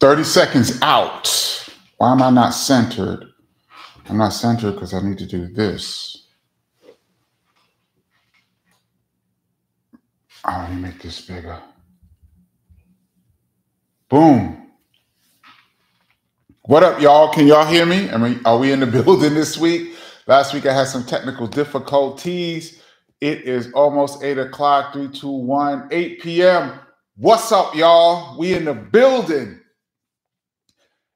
30 seconds out. Why am I not centered? I'm not centered because I need to do this. Oh, let me make this bigger. Boom. What up, y'all? Can y'all hear me? I mean, are we in the building this week? Last week I had some technical difficulties. It is almost 8 o'clock, 3, 2, 1, 8 p.m. What's up, y'all? We in the building.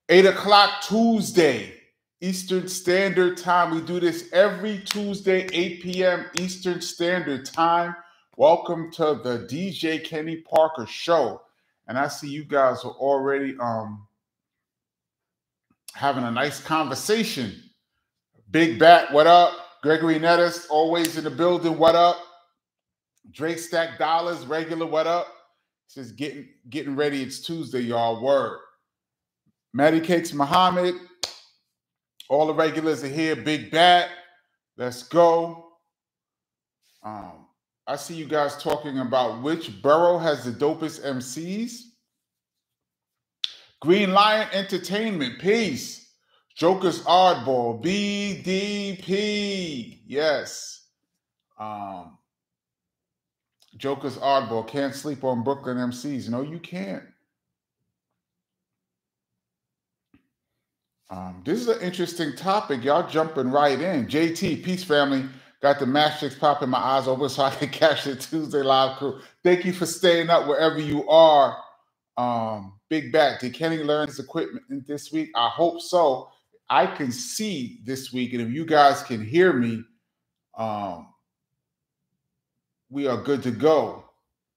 8 o'clock Tuesday, Eastern Standard Time. We do this every Tuesday, 8 p.m. Eastern Standard Time. Welcome to the DJ Kenny Parker Show. And I see you guys are already um having a nice conversation. Big Bat, what up? Gregory Nettis, always in the building, what up? Drake Stack Dollars, regular, what up? Just getting getting ready. It's Tuesday, y'all. Word. Matty Cakes Muhammad. All the regulars are here. Big Bat. Let's go. Um, I see you guys talking about which borough has the dopest MCs. Green Lion Entertainment. Peace. Joker's Oddball. BDP. Yes. Um, Joker's Oddball. Can't sleep on Brooklyn MCs. No, you can't. Um, this is an interesting topic. Y'all jumping right in. JT, peace family. Got the matchsticks popping my eyes open so I can catch the Tuesday live crew. Thank you for staying up wherever you are. Um, big back. Did Kenny learn his equipment this week? I hope so. I can see this week, and if you guys can hear me, um, we are good to go.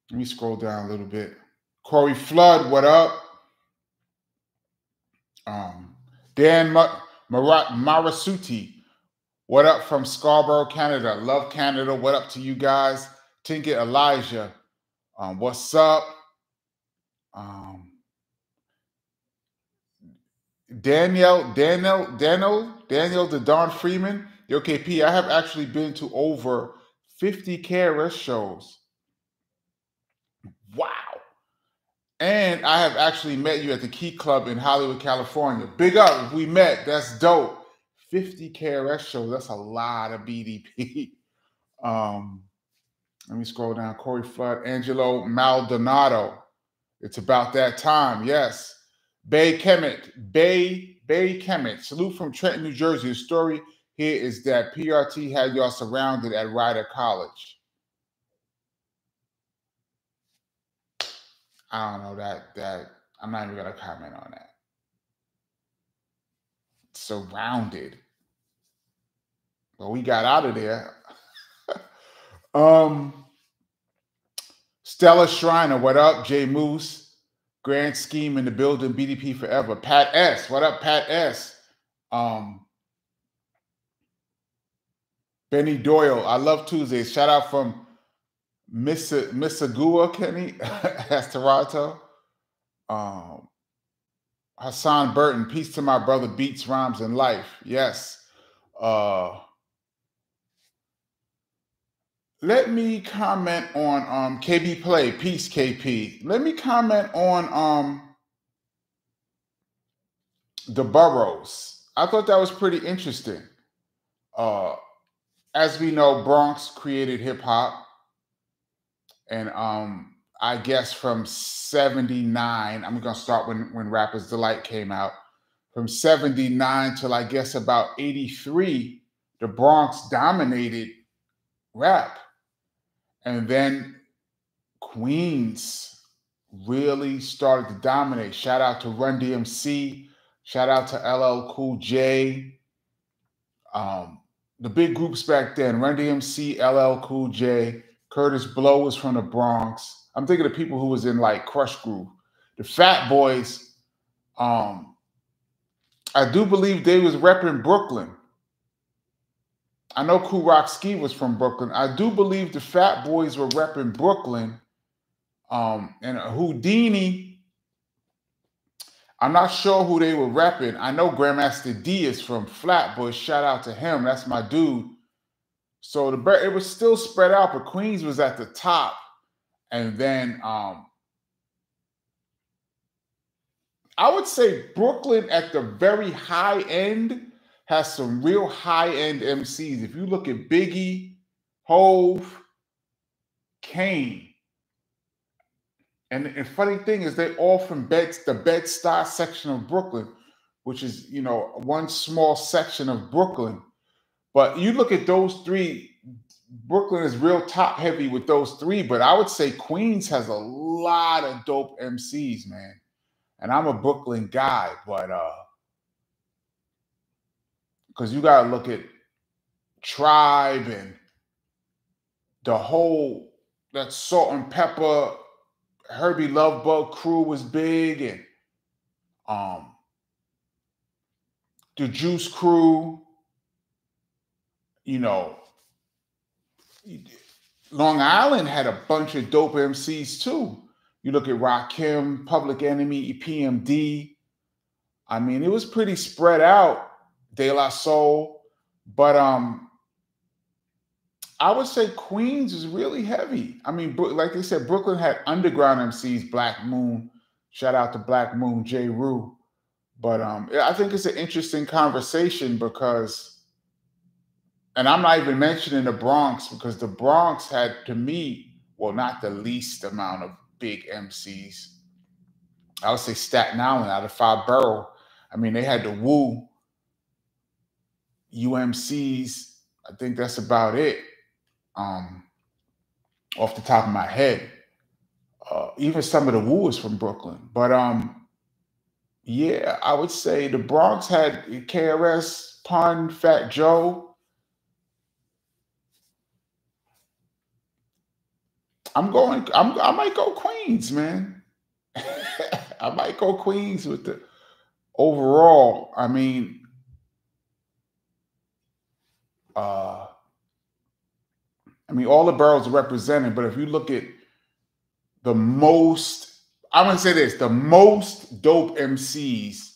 Let me scroll down a little bit. Corey Flood, what up? Um, Dan Mar- Mar- Marasuti, what up from Scarborough, Canada? Love Canada. What up to you guys? Tinket Elijah, um, what's up? Um, Daniel, Daniel, Daniel, Daniel, the Don Freeman. OKP, I have actually been to over 50 KRS shows. Wow. And I have actually met you at the Key Club in Hollywood, California. Big up. We met. That's dope. 50 KRS shows. That's a lot of BDP. um, let me scroll down. Corey Flood, Angelo Maldonado. It's about that time. Yes. Bay Kemet. Bay, Bay Kemet. Salute from Trenton, New Jersey. The story here is that PRT had y'all surrounded at Rider College. I don't know that that I'm not even gonna comment on that. Surrounded. Well, we got out of there. um Stella Shriner, what up? Jay Moose. Grand scheme in the building, BDP forever. Pat S. What up, Pat S? Um Benny Doyle. I love Tuesdays. Shout out from Miss Mississauga, Kenny. That's Toronto. Um, Hassan Burton. Peace to my brother. Beats, rhymes, and life. Yes. Uh, let me comment on um KB Play. Peace, KP. Let me comment on um the boroughs. I thought that was pretty interesting. Uh as we know, Bronx created hip hop, and um, I guess from '79, I'm gonna start when when Rappers Delight came out. From '79 till I guess about '83, the Bronx dominated rap, and then Queens really started to dominate. Shout out to Run DMC. Shout out to LL Cool J. Um, the big groups back then Run DMC, LL Cool J, Kurtis Blow was from the Bronx. I'm thinking of people who was in like Krush Groove. The Fat Boys, um, I do believe they was repping Brooklyn. I know Kool Rock Ski was from Brooklyn. I do believe the Fat Boys were repping Brooklyn. Um, and Whodini I'm not sure who they were repping. I know Grandmaster Dee is from Flatbush. Shout out to him. That's my dude. So the it was still spread out, but Queens was at the top. And then um I would say Brooklyn at the very high end has some real high end MCs. If you look at Biggie, Hove, Kane, and the funny thing is they all from Bed the Bed Stuy section of Brooklyn, which is you know one small section of Brooklyn. But you look at those three, Brooklyn is real top heavy with those three. But I would say Queens has a lot of dope MCs, man. And I'm a Brooklyn guy, but uh because you gotta look at Tribe and the whole that salt and pepper Hurby Luv Bug crew was big and um the Juice crew, you know, Long Island had a bunch of dope MCs too. You look at Rakim, Public Enemy, EPMD. I mean, it was pretty spread out, De La Soul, but um, I would say Queens is really heavy. I mean, like they said, Brooklyn had underground MCs, Black Moon. Shout out to Black Moon, J. Rue. But um, I think it's an interesting conversation because, and I'm not even mentioning the Bronx because the Bronx had, to me, well, not the least amount of big MCs. I would say Staten Island out of five borough. I mean, they had the Wu, UMCs. I think that's about it um, off the top of my head. Uh, even some of the Wu is from Brooklyn, but um, yeah, I would say the Bronx had KRS, Pun, Fat Joe. I'm going. I'm. I might go Queens, man. I might go Queens with the overall. I mean, uh, I mean, all the boroughs are represented, but if you look at the most, I'm gonna say this: the most dope MCs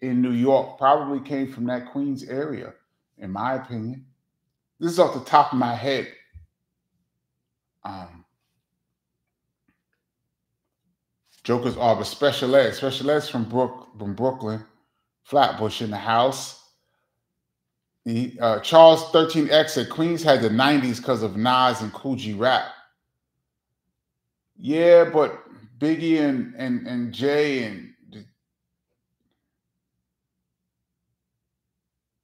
in New York probably came from that Queens area, in my opinion. This is off the top of my head. Um, Joker's Arbor, Special Ed. Special Ed's from Brook from Brooklyn. Flatbush in the house. He, uh, Charles 13X said Queens had the 90s because of Nas and Kool G Rap. Yeah, but Biggie and and and Jay and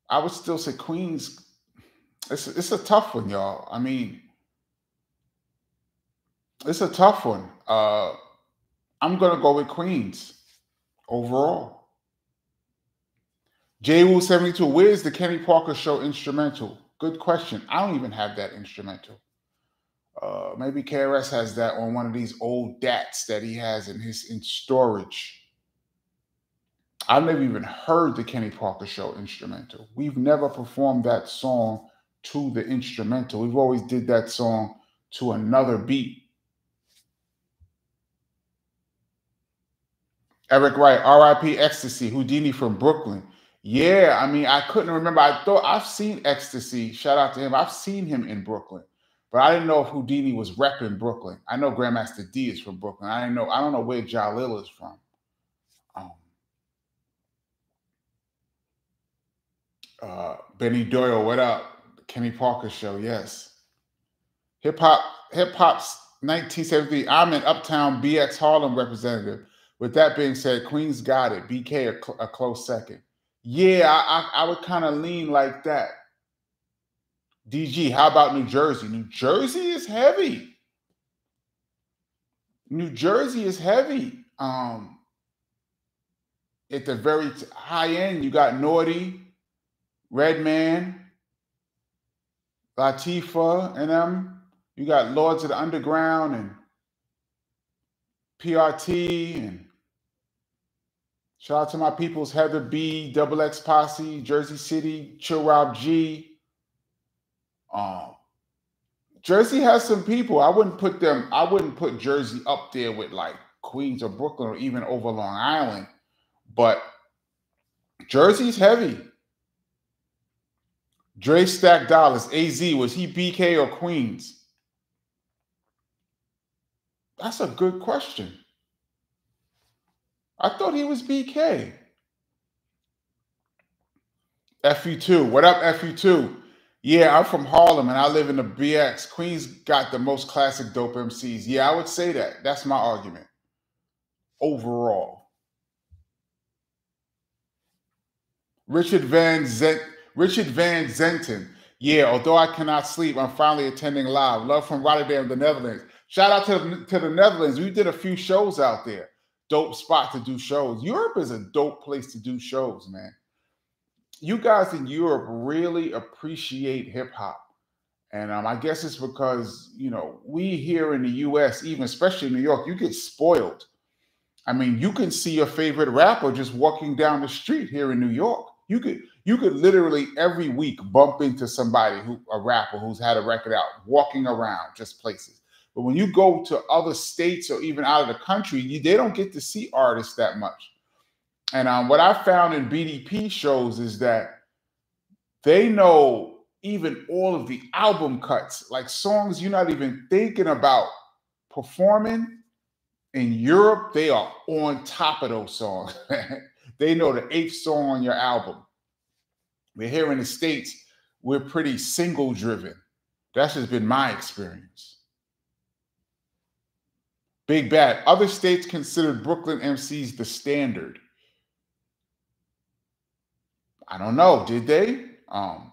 I would still say Queens. It's it's a tough one, y'all. I mean, it's a tough one. Uh, I'm gonna go with Queens overall. JWoo72, where's the Kenny Parker show instrumental? Good question. I don't even have that instrumental. Uh, maybe KRS has that on one of these old DATs that he has in his in storage. I've never even heard the Kenny Parker show instrumental. We've never performed that song to the instrumental. We've always did that song to another beat. Eric Wright, RIP Ecstasy, Whodini from Brooklyn. Yeah, I mean, I couldn't remember. I thought I've seen Ecstasy. Shout out to him. I've seen him in Brooklyn, but I didn't know if Whodini was repping Brooklyn. I know Grandmaster Dee is from Brooklyn. I didn't know. I don't know where Jalil is from. Um, uh, Benny Doyle, what up? Kenny Parker show, yes. Hip hop, hip hop's 1973. I'm an Uptown BX Harlem representative. With that being said, Queens got it. BK a, a close second. Yeah, I, I, I would kind of lean like that. DG, how about New Jersey? New Jersey is heavy. New Jersey is heavy. Um, at the very high end, you got Naughty, Redman, Latifah, and them. You got Lords of the Underground and PRT and Shout out to my peoples, Heather B, Double X Posse, Jersey City, Chill Rob G. Um, Jersey has some people. I wouldn't put them, I wouldn't put Jersey up there with like Queens or Brooklyn or even over Long Island. But Jersey's heavy. Dre Stack Dollars, AZ, was he BK or Queens? That's a good question. I thought he was BK. FU2. What up, FU2? Yeah, I'm from Harlem and I live in the BX. Queens got the most classic dope MCs. Yeah, I would say that. That's my argument. Overall. Richard Van Zent, Richard Van Zenten. Yeah, although I cannot sleep, I'm finally attending live. Love from Rotterdam, the Netherlands. Shout out to to the Netherlands. We did a few shows out there. Dope spot to do shows. Europe is a dope place to do shows, man. You guys in Europe really appreciate hip hop. And um, I guess it's because, you know, we here in the US, even especially in New York, you get spoiled. I mean, you can see your favorite rapper just walking down the street here in New York. You could you could literally every week bump into somebody who a rapper who's had a record out walking around just places. But when you go to other states or even out of the country, you, they don't get to see artists that much. And um, what I found in BDP shows is that they know even all of the album cuts, like songs you're not even thinking about performing in Europe. They are on top of those songs. they know the eighth song on your album. We're here in the States, we're pretty single driven. That's just been my experience. Big bad. Other states considered Brooklyn MCs the standard. I don't know. Did they? Um,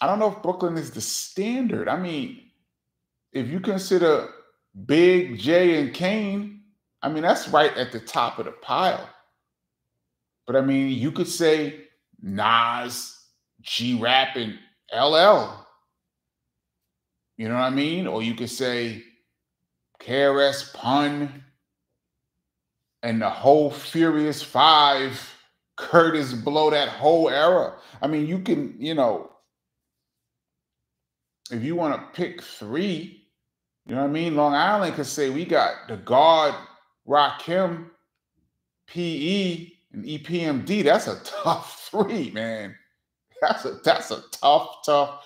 I don't know if Brooklyn is the standard. I mean, if you consider Big J and Kane, I mean that's right at the top of the pile. But I mean, you could say Nas, G Rap, and LL. You know what I mean? Or you could say KRS Pun and the whole Furious Five, Kurtis Blow, that whole era. I mean, you can, you know, if you want to pick three, you know what I mean? Long Island could say we got the God, Rakim, PE, and EPMD. That's a tough three, man. That's a that's a tough, tough.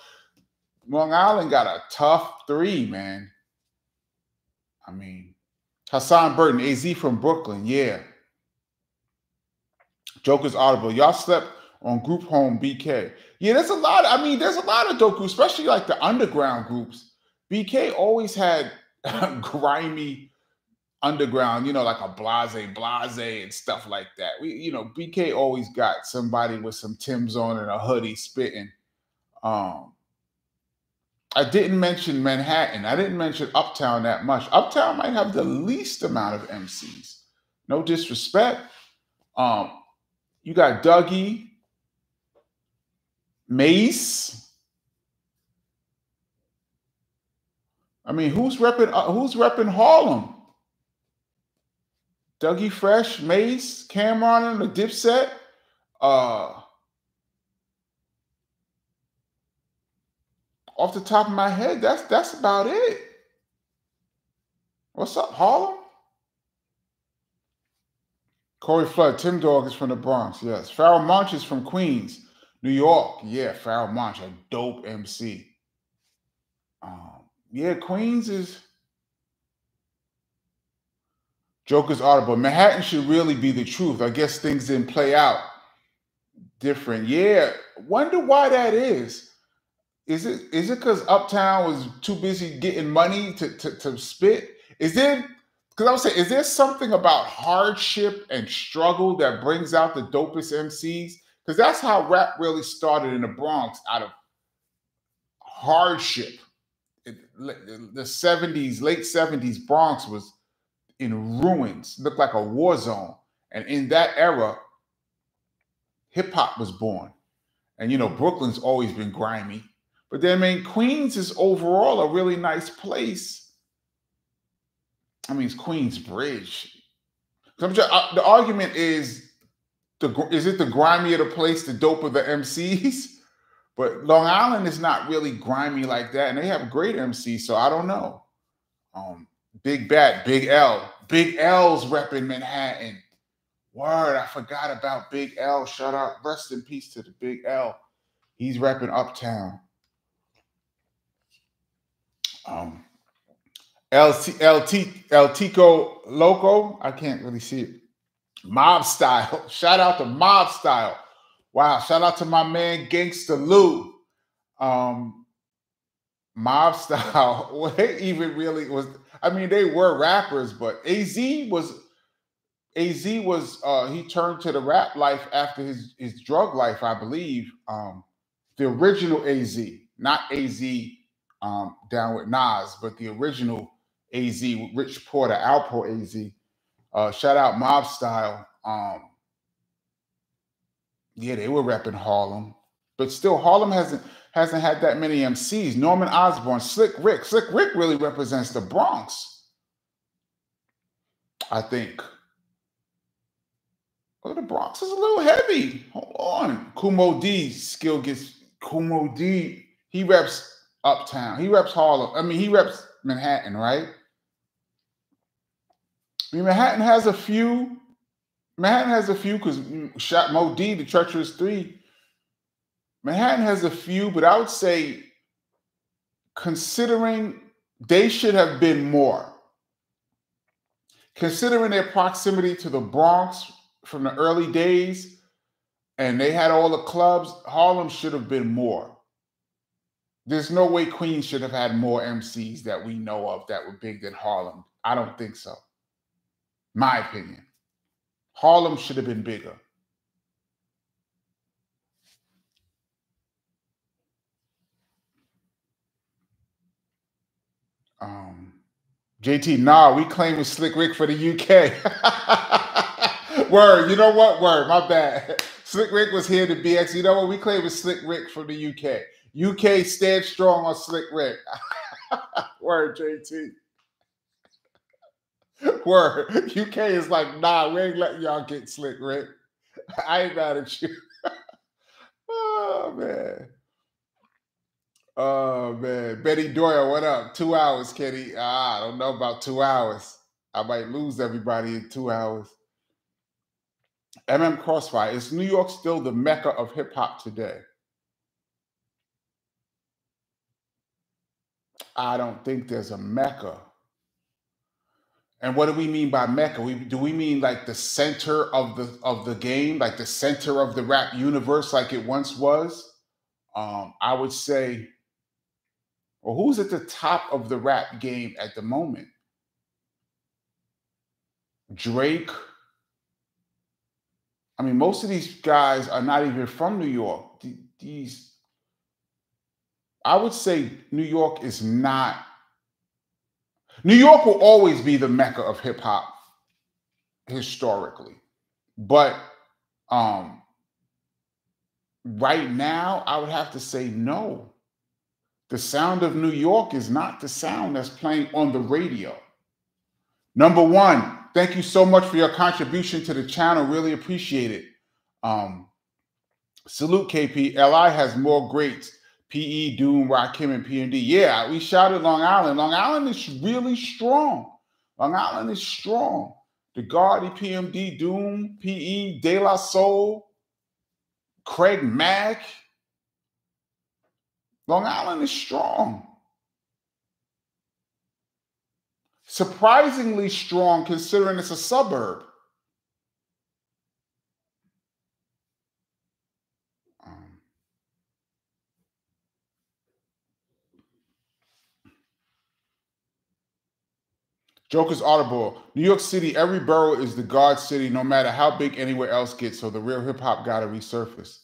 Long Island got a tough three, man. I mean, Hassan Burton, AZ from Brooklyn, yeah. Joker's Audible. Y'all slept on Group Home BK. Yeah, there's a lot. I mean, there's a lot of doku, especially like the underground groups. BK always had grimy underground, you know, like a Blahzay, Blahzay, and stuff like that. We, you know, BK always got somebody with some Tim's on and a hoodie spitting. Um, I didn't mention Manhattan. I didn't mention Uptown that much. Uptown might have the least amount of MCs. No disrespect. Um, you got Dougie, Mase. I mean, who's repping? Uh, who's repping Harlem? Dougie Fresh, Mase, Cam'ron, and the Dipset. Uh, off the top of my head, that's that's about it. What's up, Harlem? Corey Flood, Tim Dog is from the Bronx. Yes. Pharoahe Monch is from Queens, New York. Yeah, Pharoahe Monch, a dope MC. Um, yeah, Queens is Joker's Audible. Manhattan should really be the truth. I guess things didn't play out different. Yeah. Wonder why that is. Is it is it because Uptown was too busy getting money to, to, to spit? Is it because I would say, is there something about hardship and struggle that brings out the dopest MCs? Because that's how rap really started in the Bronx out of hardship. The 70s, late 70s, Bronx was in ruins, looked like a war zone. And in that era, hip hop was born. And you know, Brooklyn's always been grimy. But then, I mean, Queens is overall a really nice place. I mean, it's Queens Bridge. Just, uh, the argument is, the is it the grimier the place, the doper the MCs? But Long Island is not really grimy like that, and they have great MCs, so I don't know. Um, Big Bat, Big L. Big L's repping Manhattan. Word, I forgot about Big L. Shut up. Rest in peace to the Big L. He's repping Uptown. Um, El, El, El Tico Loco. I can't really see it. Mob Style. Shout out to Mob Style. Wow. Shout out to my man Gangsta Lou. Um, Mob Style. Well, they even really was. I mean, they were rappers, but AZ was AZ was uh he turned to the rap life after his his drug life, I believe. Um, the original AZ, not AZ um down with Nas, but the original AZ, Rich Porter, Alport AZ. Uh, shout out Mob Style. Um, yeah, they were repping Harlem, but still Harlem hasn't hasn't had that many MCs. Norman Osborn, Slick Rick. Slick Rick really represents the Bronx. I think. Oh, the Bronx is a little heavy. Hold on. Kool Moe Dee skill gets Kool Moe Dee. He reps Uptown. He reps Harlem. I mean, he reps Manhattan, right? I mean, Manhattan has a few. Manhattan has a few because shot Moe Dee, the treacherous three. Manhattan has a few, but I would say, considering they should have been more. Considering their proximity to the Bronx from the early days, and they had all the clubs, Harlem should have been more. There's no way Queens should have had more MCs that we know of that were big than Harlem. I don't think so. My opinion. Harlem should have been bigger. Um, JT, nah, we claim with Slick Rick for the UK. Word, you know what? Word, my bad. Slick Rick was here to BX. You know what? We claim with Slick Rick from the UK. UK stand strong on Slick Rick. Word, JT. Word. UK is like, nah, we ain't letting y'all get Slick Rick. I ain't mad at you. oh man. Oh man. Betty Doyle, what up? Two hours, Kenny. Ah, I don't know about two hours. I might lose everybody in two hours. MM Crossfire. Is New York still the mecca of hip hop today? I don't think there's a mecca. And what do we mean by mecca? We, do we mean like the center of the of the game, like the center of the rap universe, like it once was? Um, I would say, well, who's at the top of the rap game at the moment? Drake. I mean, most of these guys are not even from New York. These, I would say, New York is not New York will always be the mecca of hip hop historically. But um right now I would have to say no. The sound of New York is not the sound that's playing on the radio. Number 1, thank you so much for your contribution to the channel. Really appreciate it. Um salute KP. LI has more greats PE, Doom, Rakim, and PMD. Yeah, we shouted Long Island. Long Island is really strong. Long Island is strong. The Gotti, PMD, Doom, PE, De La Soul, Craig Mack. Long Island is strong. Surprisingly strong considering it's a suburb. Joker's Audible. New York City, every borough is the God city, no matter how big anywhere else gets. So the real hip hop got to resurface.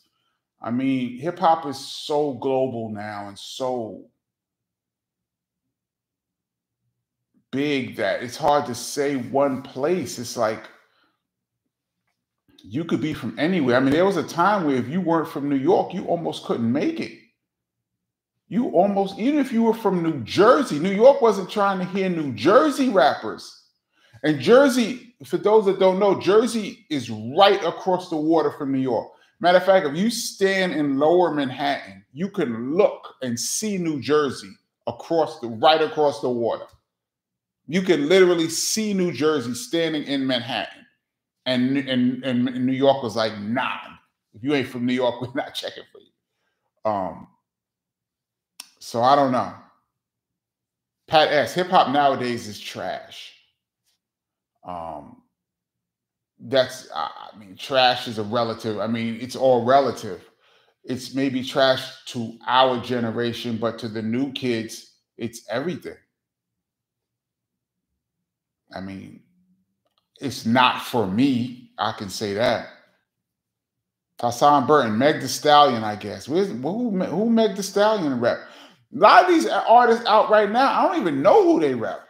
I mean, hip hop is so global now and so big that it's hard to say one place. It's like you could be from anywhere. I mean, there was a time where if you weren't from New York, you almost couldn't make it you almost even if you were from New Jersey, New York wasn't trying to hear New Jersey rappers. And Jersey, for those that don't know, Jersey is right across the water from New York. Matter of fact, if you stand in lower Manhattan, you can look and see New Jersey across the right across the water. You can literally see New Jersey standing in Manhattan. And, and, and New York was like, nah, if you ain't from New York, we're not checking for you. Um, so I don't know. Pat S. Hip hop nowadays is trash. Um, that's I mean, trash is a relative. I mean, it's all relative. It's maybe trash to our generation, but to the new kids, it's everything. I mean, it's not for me. I can say that. Hassan Burton, Meg the Stallion, I guess. Where's, who, who Meg the Stallion rep? A lot of these artists out right now, I don't even know who they rap.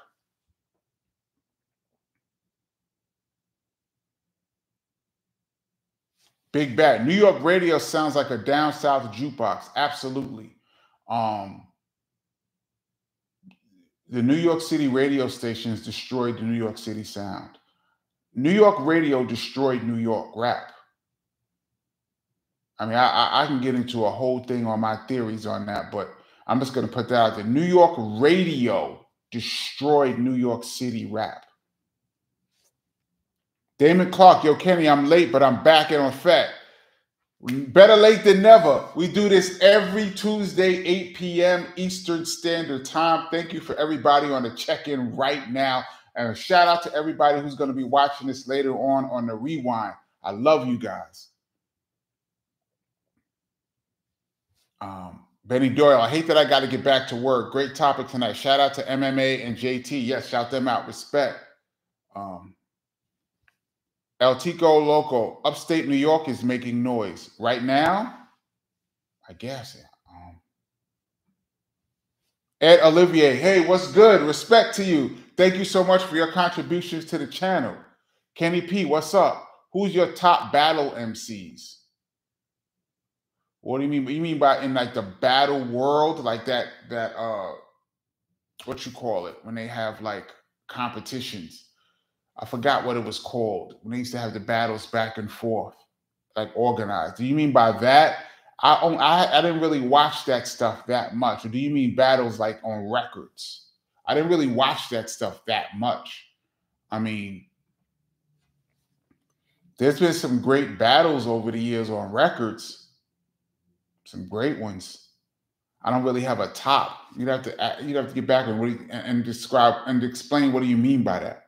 Big Bad. New York radio sounds like a down south jukebox. Absolutely. Um, the New York City radio stations destroyed the New York City sound. New York radio destroyed New York rap. I mean, I, I can get into a whole thing on my theories on that, but I'm just going to put that out there. New York radio destroyed New York City rap. Damon Clark, yo, Kenny, I'm late, but I'm back and on fat. Better late than never. We do this every Tuesday, 8 p.m. Eastern Standard Time. Thank you for everybody on the check in right now. And a shout out to everybody who's going to be watching this later on on the rewind. I love you guys. Um, Benny Doyle, I hate that I got to get back to work. Great topic tonight. Shout out to MMA and JT. Yes, shout them out. Respect. Um, El Tico Loco, upstate New York is making noise. Right now, I guess. Um, Ed Olivier, hey, what's good? Respect to you. Thank you so much for your contributions to the channel. Kenny P, what's up? Who's your top battle MCs? What do you mean? You mean by in like the battle world, like that that uh what you call it when they have like competitions? I forgot what it was called when they used to have the battles back and forth, like organized. Do you mean by that? I I, I didn't really watch that stuff that much. Or do you mean battles like on records? I didn't really watch that stuff that much. I mean, there's been some great battles over the years on records some great ones. I don't really have a top. You'd have to uh, you'd have to get back and and describe and explain what do you mean by that.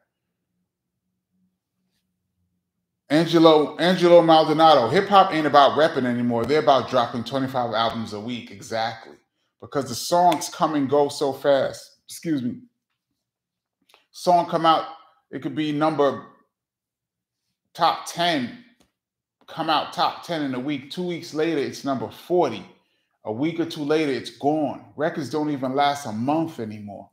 Angelo Angelo Maldonado, hip hop ain't about repping anymore. They're about dropping 25 albums a week exactly because the songs come and go so fast. Excuse me. Song come out, it could be number top 10 come out top 10 in a week. Two weeks later, it's number 40. A week or two later, it's gone. Records don't even last a month anymore.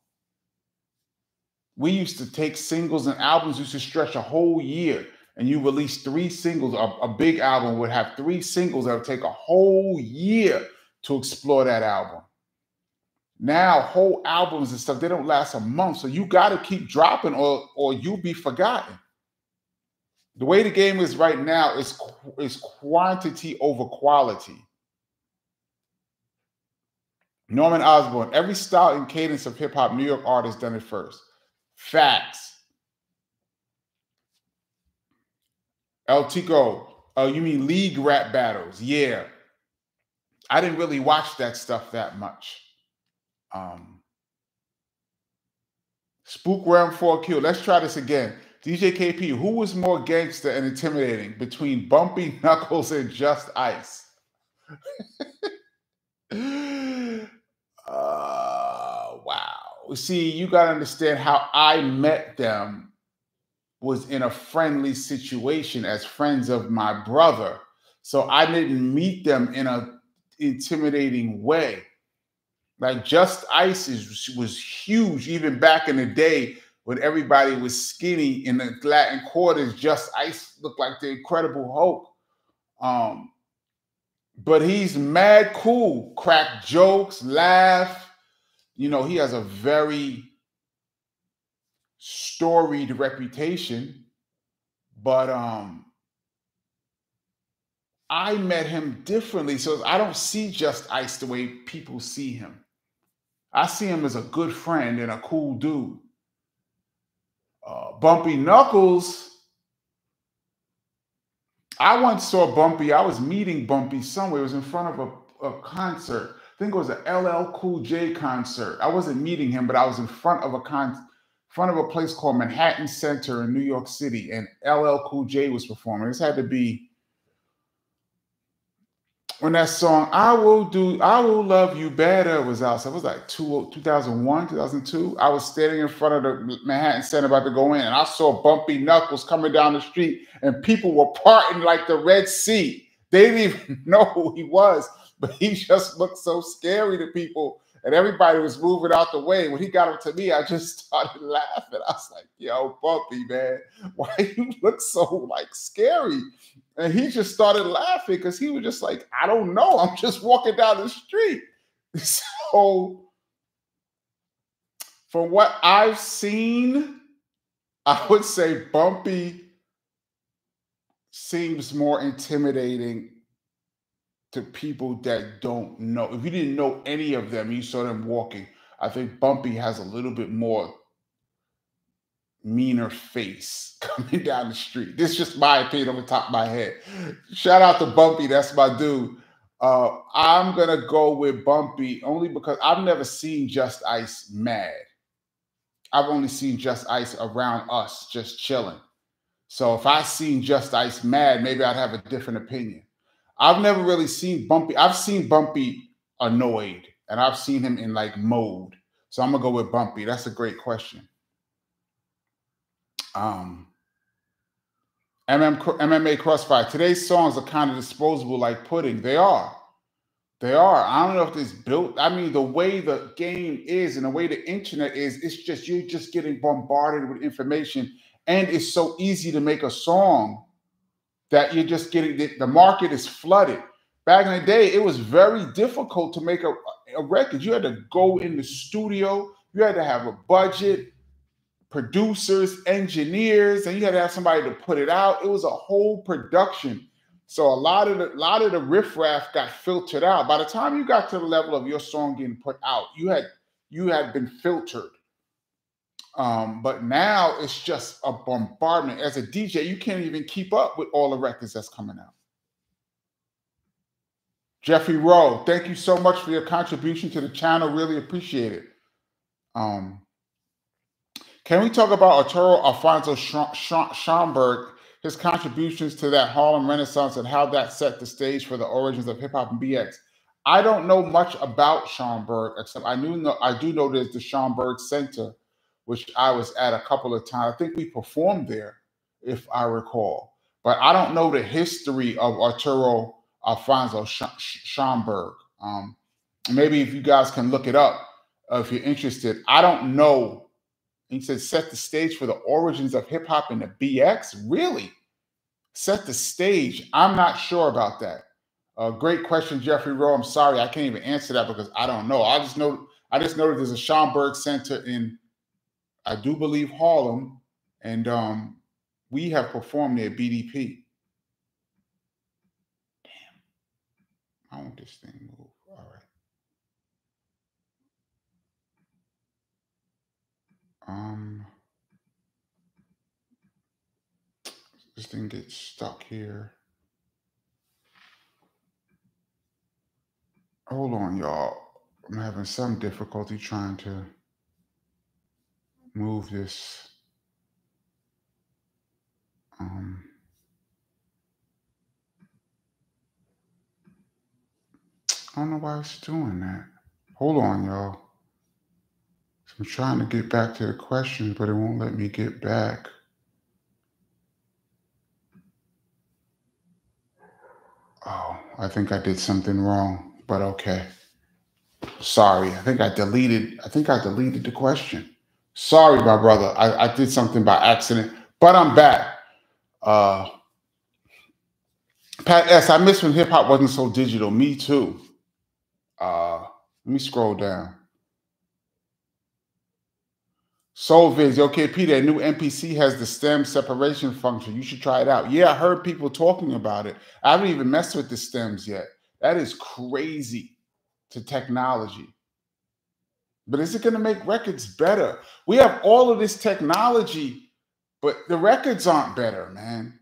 We used to take singles and albums used to stretch a whole year, and you release three singles. A, a big album would have three singles that would take a whole year to explore that album. Now, whole albums and stuff, they don't last a month. So you got to keep dropping or, or you'll be forgotten the way the game is right now is is quantity over quality. Norman Osborn, every style and cadence of hip hop, New York artists done it first. Facts. El Tico, oh, you mean league rap battles? Yeah. I didn't really watch that stuff that much. Um, Spook Realm 4Q. Let's try this again. DJ KP, who was more gangster and intimidating between Bumpy Knuckles and Just Ice? uh, wow. See, you got to understand how I met them was in a friendly situation as friends of my brother. So I didn't meet them in a intimidating way. Like Just Ice is, was huge even back in the day when everybody was skinny in the Latin quarters, Just Ice looked like the Incredible Hulk. Um, but he's mad cool, crack jokes, laugh. You know, he has a very storied reputation, but um I met him differently. So I don't see Just Ice the way people see him. I see him as a good friend and a cool dude. Uh, Bumpy Knuckles. I once saw Bumpy. I was meeting Bumpy somewhere. It was in front of a, a concert. I think it was an LL Cool J concert. I wasn't meeting him, but I was in front of a con front of a place called Manhattan Center in New York City, and LL Cool J was performing. This had to be when that song "I Will Do, I Will Love You Better" was out. So it was like two, 2001, 2002. I was standing in front of the Manhattan Center about to go in, and I saw Bumpy Knuckles coming down the street, and people were parting like the Red Sea. They didn't even know who he was, but he just looked so scary to people and everybody was moving out the way. When he got up to me, I just started laughing. I was like, yo, Bumpy, man, why you look so like scary? And he just started laughing because he was just like, I don't know. I'm just walking down the street. So, from what I've seen, I would say Bumpy seems more intimidating to people that don't know. If you didn't know any of them, you saw them walking. I think Bumpy has a little bit more meaner face coming down the street. This is just my opinion on the top of my head. Shout out to Bumpy, that's my dude. Uh, I'm gonna go with Bumpy only because I've never seen Just Ice mad. I've only seen Just Ice around us, just chilling. So if I seen Just Ice mad, maybe I'd have a different opinion. I've never really seen Bumpy. I've seen Bumpy annoyed, and I've seen him in like mode. So I'm gonna go with Bumpy. That's a great question. Um, MM, MMA Crossfire. Today's songs are kind of disposable like pudding. They are. They are. I don't know if it's built. I mean, the way the game is and the way the internet is, it's just you're just getting bombarded with information, and it's so easy to make a song that you're just getting the, the market is flooded. Back in the day, it was very difficult to make a, a record. You had to go in the studio, you had to have a budget, producers, engineers, and you had to have somebody to put it out. It was a whole production. So a lot of the lot of the riffraff got filtered out. By the time you got to the level of your song getting put out, you had you had been filtered. Um, but now it's just a bombardment. As a DJ, you can't even keep up with all the records that's coming out. Jeffrey Rowe, thank you so much for your contribution to the channel. Really appreciate it. Um, can we talk about Arturo Alfonso Schomburg, his contributions to that Harlem Renaissance and how that set the stage for the origins of hip hop and BX? I don't know much about Schomburg, except I knew I do know there's the Schomburg Center which I was at a couple of times. I think we performed there, if I recall. But I don't know the history of Arturo Alfonso Schomburg. Um, maybe if you guys can look it up uh, if you're interested. I don't know. He said, set the stage for the origins of hip hop and the BX. Really? Set the stage. I'm not sure about that. Uh, great question, Jeffrey Rowe. I'm sorry, I can't even answer that because I don't know. I just know I just know that there's a Schomburg Center in I do believe Harlem, and um, we have performed there BDP. Damn, I want this thing move. All right. Um, this thing gets stuck here. Hold on, y'all. I'm having some difficulty trying to move this um, I don't know why it's doing that. Hold on, y'all. I'm trying to get back to the question, but it won't let me get back. Oh, I think I did something wrong, but okay. Sorry, I think I deleted. I think I deleted the question. Sorry, my brother. I, I did something by accident, but I'm back. Uh, Pat S, I miss when hip hop wasn't so digital. Me too. Uh, let me scroll down. Soul Viz, okay, Peter, new MPC has the stem separation function. You should try it out. Yeah, I heard people talking about it. I haven't even messed with the stems yet. That is crazy to technology. But is it going to make records better? We have all of this technology, but the records aren't better, man.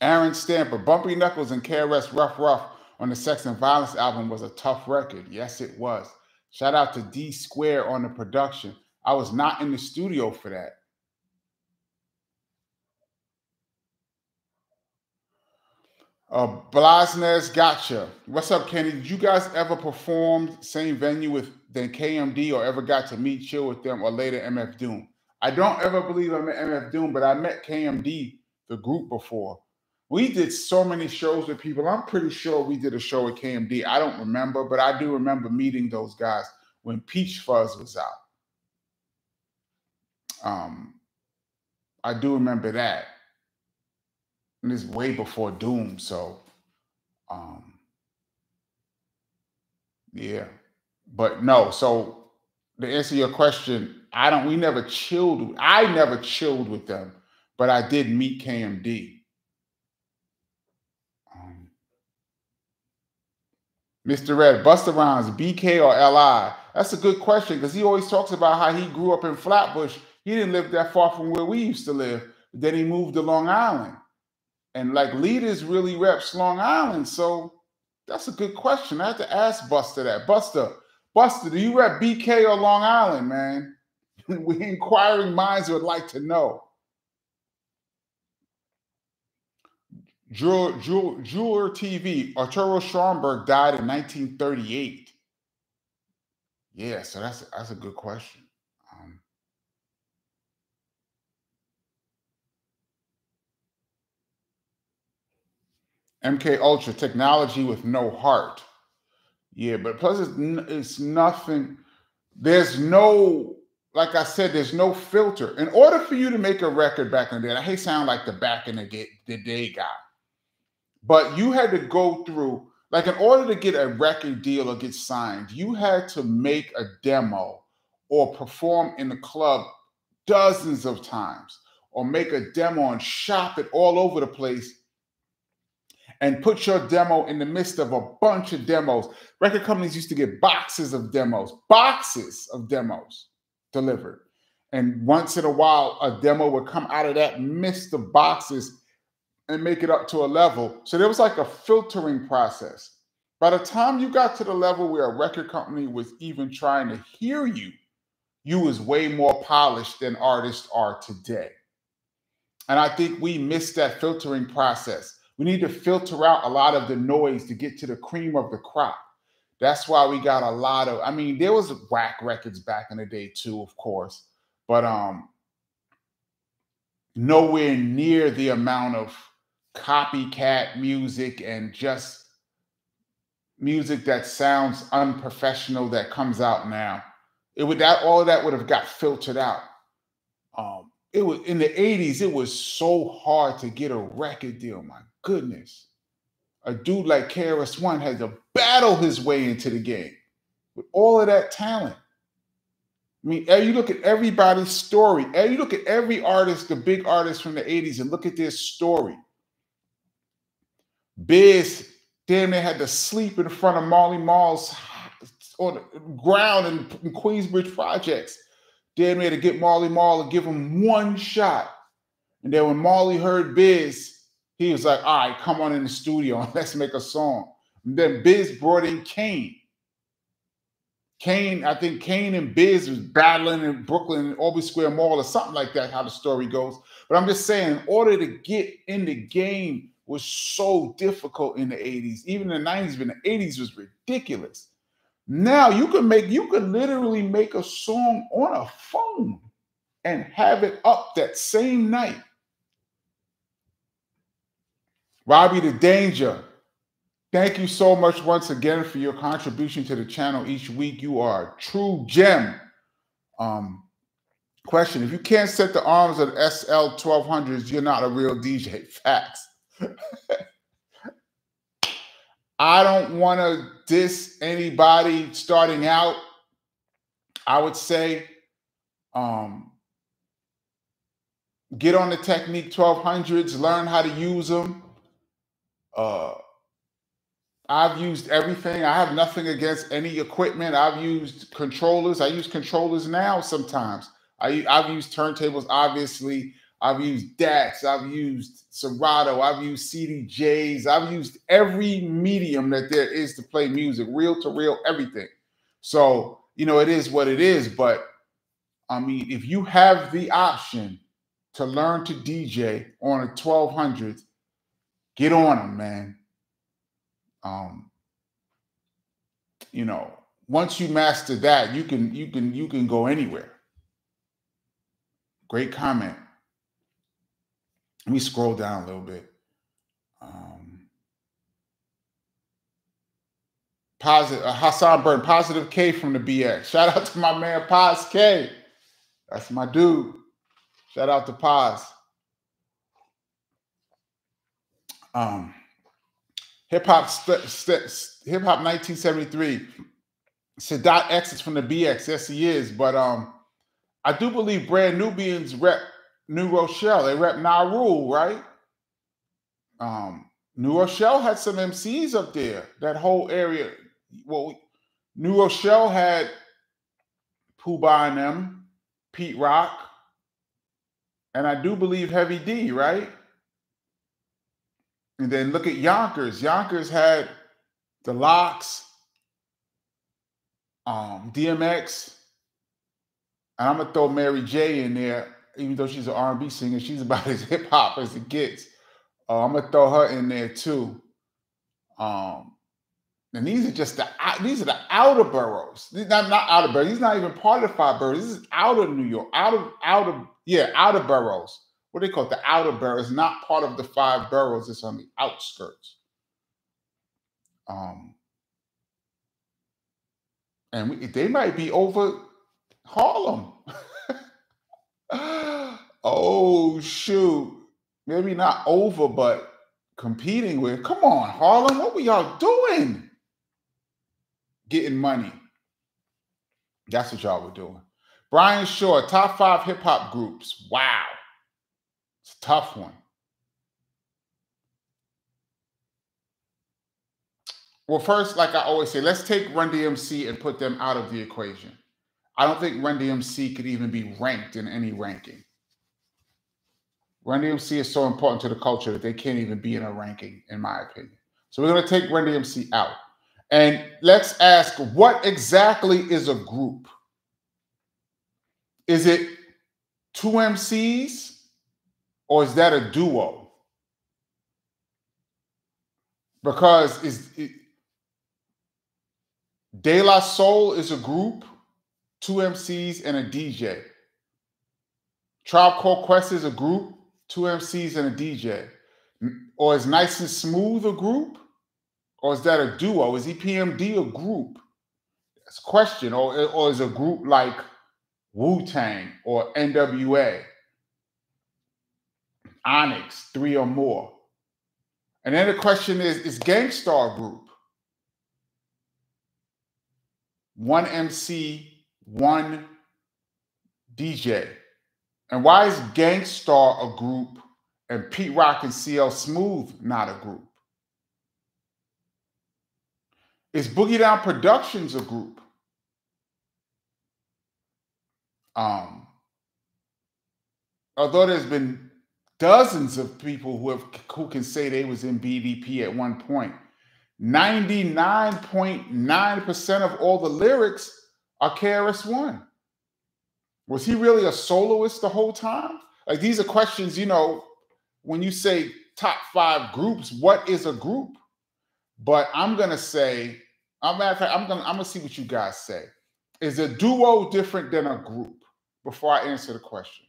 Aaron Stamper, Bumpy Knuckles and KRS Rough Rough on the Sex and Violence album was a tough record. Yes, it was. Shout out to D Square on the production. I was not in the studio for that. Uh, gotcha. What's up, Kenny? Did you guys ever perform same venue with than KMD or ever got to meet, chill with them, or later MF Doom? I don't ever believe I met MF Doom, but I met KMD, the group, before. We did so many shows with people. I'm pretty sure we did a show with KMD. I don't remember, but I do remember meeting those guys when Peach Fuzz was out. Um, I do remember that. And it's way before Doom, so um yeah. But no, so to answer your question, I don't we never chilled. I never chilled with them, but I did meet KMD. Um, Mr. Red, Busta Rhymes, BK or LI? That's a good question because he always talks about how he grew up in Flatbush. He didn't live that far from where we used to live. Then he moved to Long Island. And like leaders really reps Long Island. So that's a good question. I have to ask Busta that. Busta, Busta, do you rep BK or Long Island, man? we inquiring minds would like to know. Jeweler, Jeweler TV, Arturo Schomburg died in 1938. Yeah, so that's that's a good question. Um, MK Ultra technology with no heart. Yeah, but plus it's, it's nothing. There's no, like I said, there's no filter. In order for you to make a record back in the day, I hate sound like the back in the, the day guy, but you had to go through, like in order to get a record deal or get signed, you had to make a demo or perform in the club dozens of times or make a demo and shop it all over the place and put your demo in the midst of a bunch of demos. Record companies used to get boxes of demos, boxes of demos delivered. And once in a while, a demo would come out of that mist of boxes and make it up to a level. So there was like a filtering process. By the time you got to the level where a record company was even trying to hear you, you was way more polished than artists are today. And I think we missed that filtering process. We need to filter out a lot of the noise to get to the cream of the crop. That's why we got a lot of. I mean, there was whack records back in the day too, of course, but um, nowhere near the amount of copycat music and just music that sounds unprofessional that comes out now. It would that all of that would have got filtered out. Um, it was in the 80s, it was so hard to get a record deal. My goodness. A dude like KRS One had to battle his way into the game with all of that talent. I mean, you look at everybody's story. You look at every artist, the big artists from the 80s, and look at their story. Biz damn near had to sleep in front of Marley Marl's on ground in, in Queensbridge projects. Damn near to get Marley Marl and give him one shot. And then when Marley heard Biz, he was like, all right, come on in the studio and let's make a song. And then Biz brought in Kane. Kane, I think Kane and Biz was battling in Brooklyn Albee Square Mall or something like that, how the story goes. But I'm just saying, in order to get in the game was so difficult in the 80s, even the 90s, but the 80s was ridiculous. Now you can make, you can literally make a song on a phone and have it up that same night. Robbie the Danger, thank you so much once again for your contribution to the channel each week. You are a true gem. Um, question If you can't set the arms of the SL 1200s, you're not a real DJ. Facts. I don't want to diss anybody starting out. I would say um, get on the Technics 1200s, learn how to use them. Uh, I've used everything. I have nothing against any equipment. I've used controllers. I use controllers now sometimes. I, I've used turntables, obviously. I've used DATs, I've used Serato, I've used CDJs, I've used every medium that there is to play music, reel to reel, everything. So, you know, it is what it is. But I mean, if you have the option to learn to DJ on a 1200, get on them, man. Um, you know, once you master that, you can you can you can go anywhere. Great comment. Let me scroll down a little bit. Um, positive uh, Hassan Burton, positive K from the BX. Shout out to my man Paz K. That's my dude. Shout out to Paz. Um, hip hop hip hop 1973. Sadat X is from the BX. Yes, he is. But um, I do believe Brand Nubians rep New Rochelle. They rep New Ro, right? Um, New Rochelle had some MCs up there. That whole area. Well, New Rochelle had Puba and them, Pete Rock, and I do believe Heavy D, right? And then look at Yonkers. Yonkers had the LOX, um, DMX, and I'm gonna throw Mary J in there, even though she's an R&B singer. She's about as hip hop as it gets. Uh, I'm gonna throw her in there too. Um, and these are just the these are the outer boroughs. These not not outer boroughs. These not even part of the five boroughs. This is out of New York, out of out of yeah, outer boroughs. What they call it? The outer boroughs, not part of the five boroughs. It's on the outskirts. Um, and we, they might be over Harlem. oh shoot, maybe not over, but competing with. Come on, Harlem, what were y'all doing? Getting money. That's what y'all were doing. Brian Shaw, top five hip hop groups. Wow, it's a tough one. Well, first, like I always say, let's take Run DMC and put them out of the equation. I don't think Run DMC could even be ranked in any ranking. Run DMC is so important to the culture that they can't even be in a ranking, in my opinion. So we're going to take Run DMC out. And let's ask what exactly is a group? Is it two MCs or is that a duo? Because is it, De La Soul is a group, two MCs and a DJ. Tribe Called Quest is a group, two MCs and a DJ. Or is Nice and Smooth a group? Or is that a duo? Is EPMD a group? That's a question. Or, or is a group like Wu Tang or NWA? Onyx, three or more. And then the question is, is Gang Starr group? one MC, one DJ. And why is Gang Starr a group and Pete Rock and CL Smooth not a group? Is Boogie Down Productions a group? Um, although there's been dozens of people who have who can say they was in BDP at one point, 99.9% of all the lyrics are KRS-One. Was he really a soloist the whole time? Like these are questions, you know, when you say top five groups, what is a group? But I'm gonna say, I'm matter of fact, I'm gonna I'm gonna see what you guys say. Is a duo different than a group? Before I answer the question.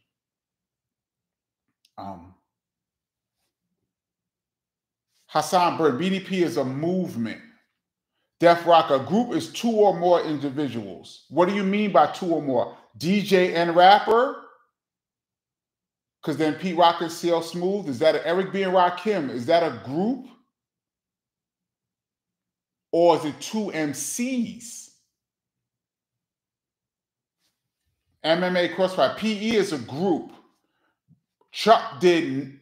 Um, Hassan Bird, BDP is a movement. Def Rock, a group is two or more individuals. What do you mean by two or more? DJ and rapper? Because then Pete Rock and CL Smooth, is that a Eric B and Rakim? Is that a group? Or is it two MCs? MMA Crossfire, PE is a group. Chuck did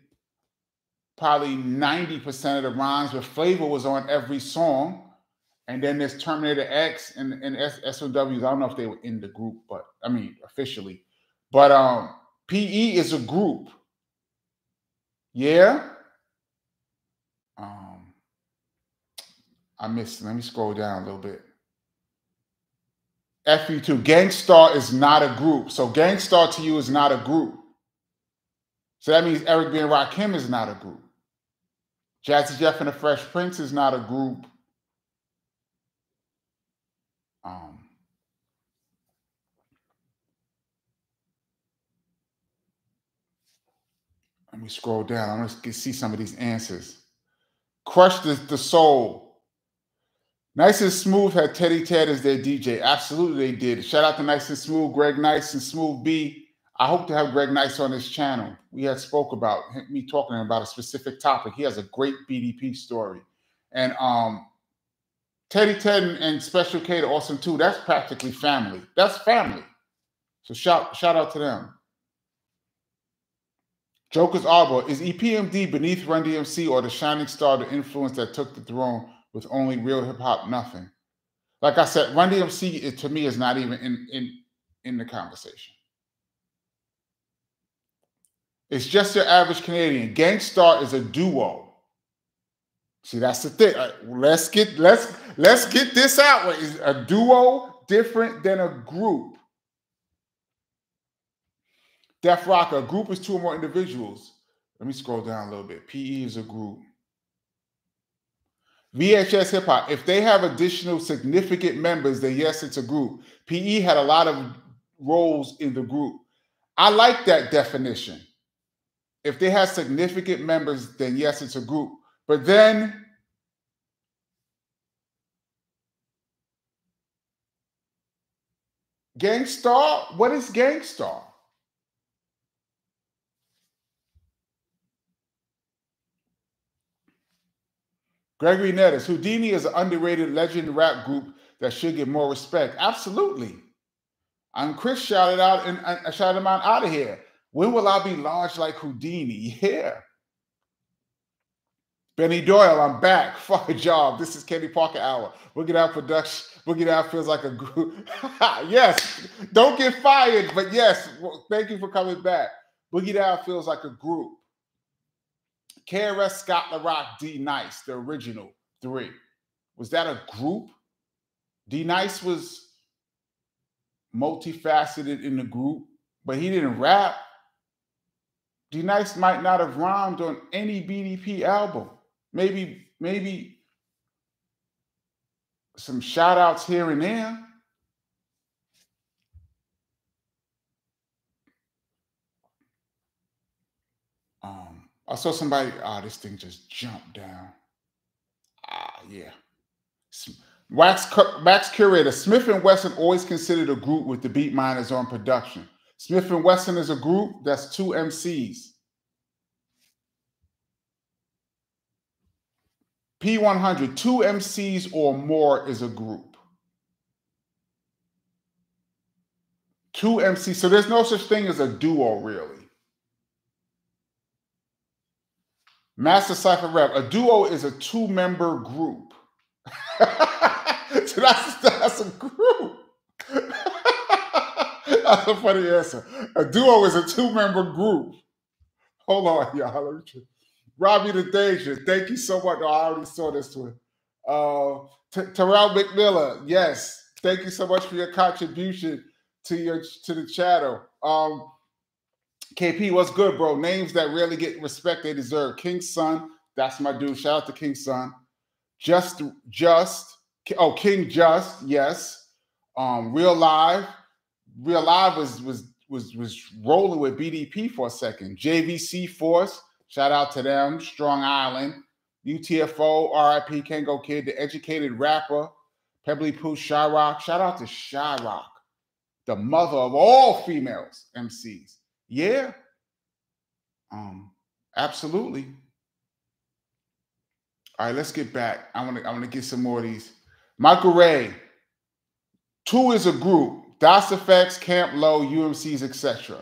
probably 90% of the rhymes, but flavor was on every song. And then there's Terminator X and, and S1Ws. I don't know if they were in the group, but I mean officially. But um PE is a group. Yeah. Um, I missed. Let me scroll down a little bit. FE2. Gang Starr is not a group. So Gang Starr to you is not a group. So that means Eric B. and Rakim is not a group. Jazzy Jeff and the Fresh Prince is not a group. Um, let me scroll down. Want to see some of these answers. Crush the, the soul. Nice and Smooth had Teddy Ted as their DJ. Absolutely, they did. Shout out to Nice and Smooth, Greg Nice and Smooth B. I hope to have Greg Nice on this channel. We had spoke about me talking about a specific topic. He has a great BDP story, and um, Teddy Ted and, Special K to Awesome too. That's practically family. That's family. So shout shout out to them. Joker's Arbor is EPMD beneath Run DMC or the shining star, the influence that took the throne with only real hip hop, nothing. Like I said, Run DMC to me is not even in in in the conversation. It's just your average Canadian. Gang Starr is a duo. See, that's the thing. Uh, let's get let's let's get this out. Is a duo different than a group? Def Rock, a group is two or more individuals. Let me scroll down a little bit. PE is a group. VHS Hip Hop, if they have additional significant members, then yes, it's a group. PE had a lot of roles in the group. I like that definition. If they have significant members, then yes, it's a group. But then Gang Starr, what is Gang Starr? Gregory Nettis, Whodini is an underrated legend rap group that should get more respect. Absolutely. And Chris shouted out and, and shouted him out, out of here. When will I be large like Whodini? Yeah. Benny Doyle, I'm back. Fuck a job. This is Kenny Parker Hour. We'll Boogie Down Production. Boogie Down feels like a group. yes. Don't get fired, but yes. Well, thank you for coming back. Boogie Down feels like a group. KRS Scott LaRock, D Nice, the original three. Was that a group? D Nice was multifaceted in the group, but he didn't rap. D Nice might not have rhymed on any BDP album. Maybe, maybe some shout outs here and there. Um, I saw somebody, ah, oh, this thing just jumped down. Ah, yeah. Wax, Wax Curator, Smif-N-Wessun always considered a group with the Beatminerz on production. Smif-N-Wessun is a group that's two MCs. P100, two MCs or more is a group. Two MCs. So there's no such thing as a duo, really. Master Cypher Rep. A duo is a two member group. so that's, that's a group. that's a funny answer. A duo is a two member group. Hold on, y'all. Robbie the Danger, thank you so much. Oh, I already saw this one. Uh, T- Terrell McMillan, yes, thank you so much for your contribution to your to the channel. Um, KP, what's good, bro? Names that really get respect they deserve. King Sun, that's my dude. Shout out to King Sun. Just, just, oh, King Just, yes. Um, Real Live, Real Live was was was was rolling with BDP for a second. JVC Force, Shout out to them. Strong Island, UTFO, RIP, Kangol Kid, the educated rapper, Pebblee Poo, Sha-Rock. Shout out to Sha-Rock, the mother of all females MCs. Yeah. Um, absolutely. All right, let's get back. I want to I want to get some more of these. Michael Ray. Two is a group. Das EFX, Camp Lo, UMCs, etc.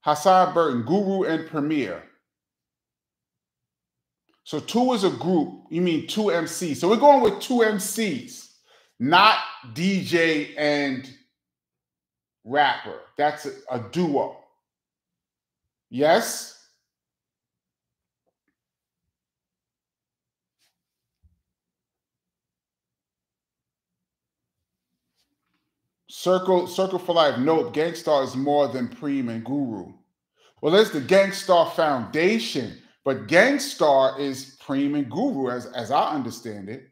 Hassan Burton, Guru and Premier. So two is a group. You mean two MCs. So we're going with two MCs, not DJ and rapper. That's a, a duo. Yes? Circle, Circle for Life. Nope, Gang Starr is more than Preem and Guru. Well, there's the Gang Starr Foundation but Gang Starr is Preem and Guru, as, as I understand it.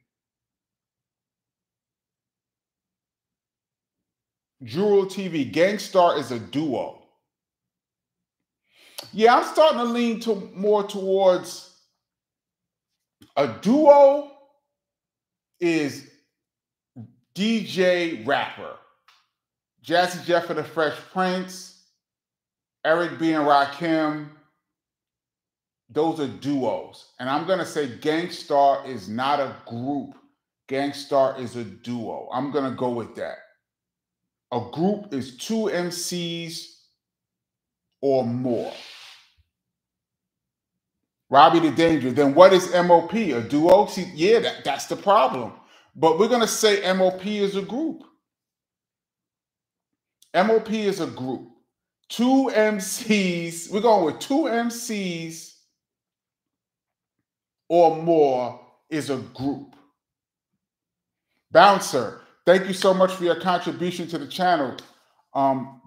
Jewel TV, Gang Starr is a duo. Yeah, I'm starting to lean to more towards a duo is DJ rapper. Jazzy Jeff and the Fresh Prince, Eric B. and Rakim. Those are duos. And I'm going to say Gang Starr is not a group. Gang Starr is a duo. I'm going to go with that. A group is two MCs or more. Robbie the Danger. Then what is MOP? A duo? See, yeah, that, that's the problem. But we're going to say MOP is a group. MOP is a group. Two MCs, we're going with two MCs or more is a group. Bouncer, thank you so much for your contribution to the channel. Um,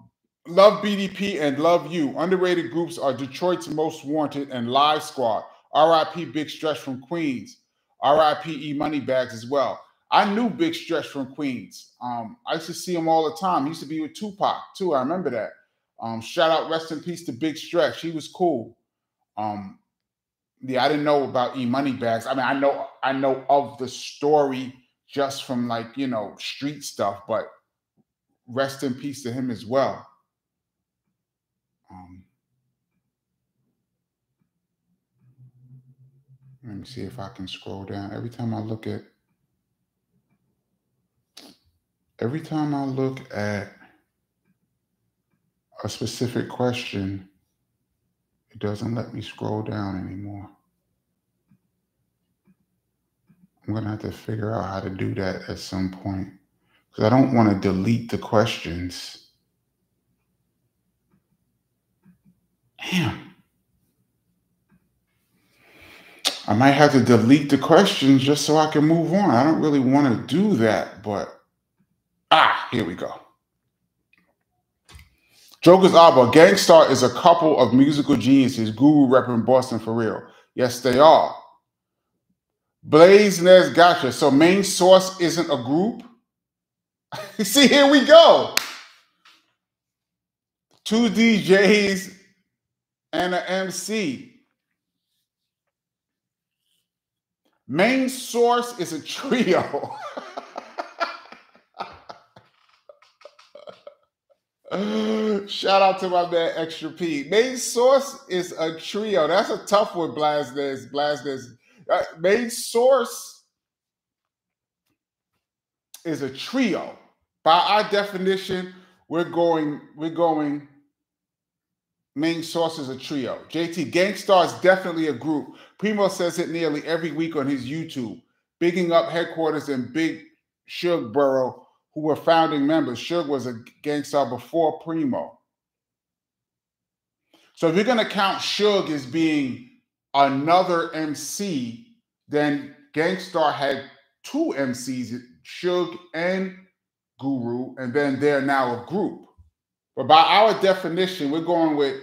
love BDP and love you. Underrated groups are Detroit's Most Wanted and Live Squad. RIP Big Stretch from Queens. RIP E Moneybags as well. I knew Big Stretch from Queens. Um, I used to see him all the time. He used to be with Tupac too. I remember that. Um, shout out, rest in peace to Big Stretch. He was cool. Um, yeah, I didn't know about E Money Bags. I mean, I know I know of the story just from like you know street stuff, but rest in peace to him as well. Um, let me see if I can scroll down. Every time I look at every time I look at a specific question, it doesn't let me scroll down anymore. I'm going to have to figure out how to do that at some point because I don't want to delete the questions. Damn. I might have to delete the questions just so I can move on. I don't really want to do that, but Ah, here we go. Joker's Abba, Gang Starr is a couple of musical geniuses, Guru repping Boston for real. Yes, they are. Blaze Nez Gotcha. So main source isn't a group? See, here we go. Two DJs and an MC. Main source is a trio. Shout out to my man Extra P. Main source is a trio. That's a tough one, Blasdes. Blasdes. Uh, main source is a trio. By our definition, we're going, we're going main source is a trio. JT Gang Starr is definitely a group. Primo says it nearly every week on his YouTube. Bigging up headquarters in Big Sugboro who were founding members. Shug was a Gang Starr before Primo. So if you're going to count Shug as being another MC, then Gang Starr had two MCs, Shug and Guru, and then they're now a group. But by our definition, we're going with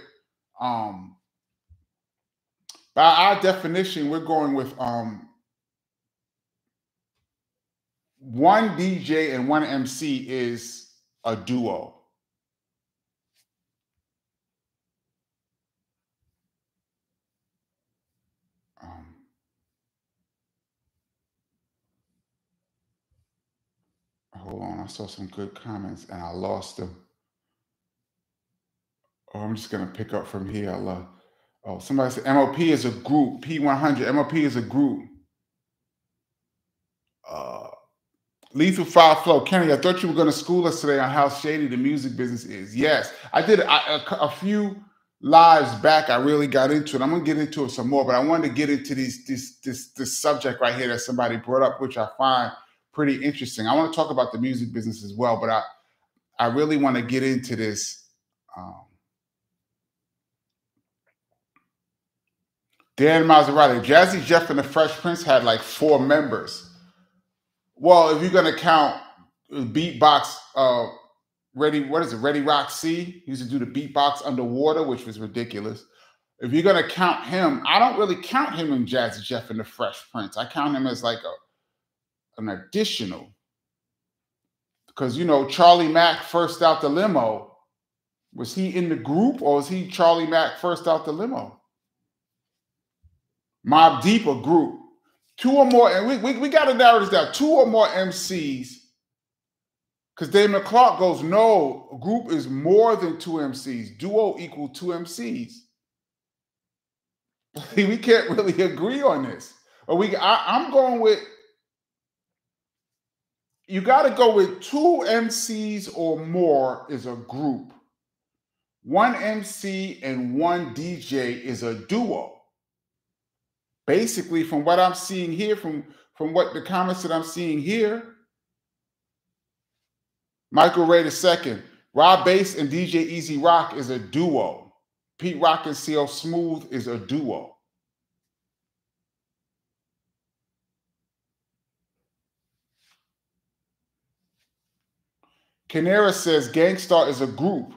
um by our definition, we're going with um one DJ and one MC is a duo. Um, hold on, I saw some good comments and I lost them. Oh, I'm just gonna pick up from here. I love. Oh, somebody said MOP is a group. P100. MOP is a group. Uh, Lethal Fire Flow. Kenny, I thought you were going to school us today on how shady the music business is. Yes, I did a, a, few lives back. I really got into it. I'm going to get into it some more, but I wanted to get into these, this, this, this subject right here that somebody brought up, which I find pretty interesting. I want to talk about the music business as well, but I, I really want to get into this. Um, Dan Maserati, Jazzy Jeff and the Fresh Prince had like four members. Well, if you're gonna count beatbox uh, Ready, what is it? Ready Rock C. He used to do the beatbox underwater, which was ridiculous. If you're gonna count him, I don't really count him in Jazzy Jeff and the Fresh Prince. I count him as like a an additional. Because you know, Charlie Mack first out the limo. Was he in the group or was he Charlie Mack first out the limo? Mobb Deep a group. Two or more, and we, we, we got to narrow this down. Two or more MCs. Because Damon Clark goes, no, a group is more than two MCs. Duo equal two MCs. we can't really agree on this. Or we I, I'm going with you got to go with two MCs or more is a group. One MC and one DJ is a duo basically from what I'm seeing here, from from what the comments that I'm seeing here, Michael Ray II, Rob Base and DJ E-Z Rock is a duo. Pete Rock and CL Smooth is a duo. Canera says Gang Starr is a group.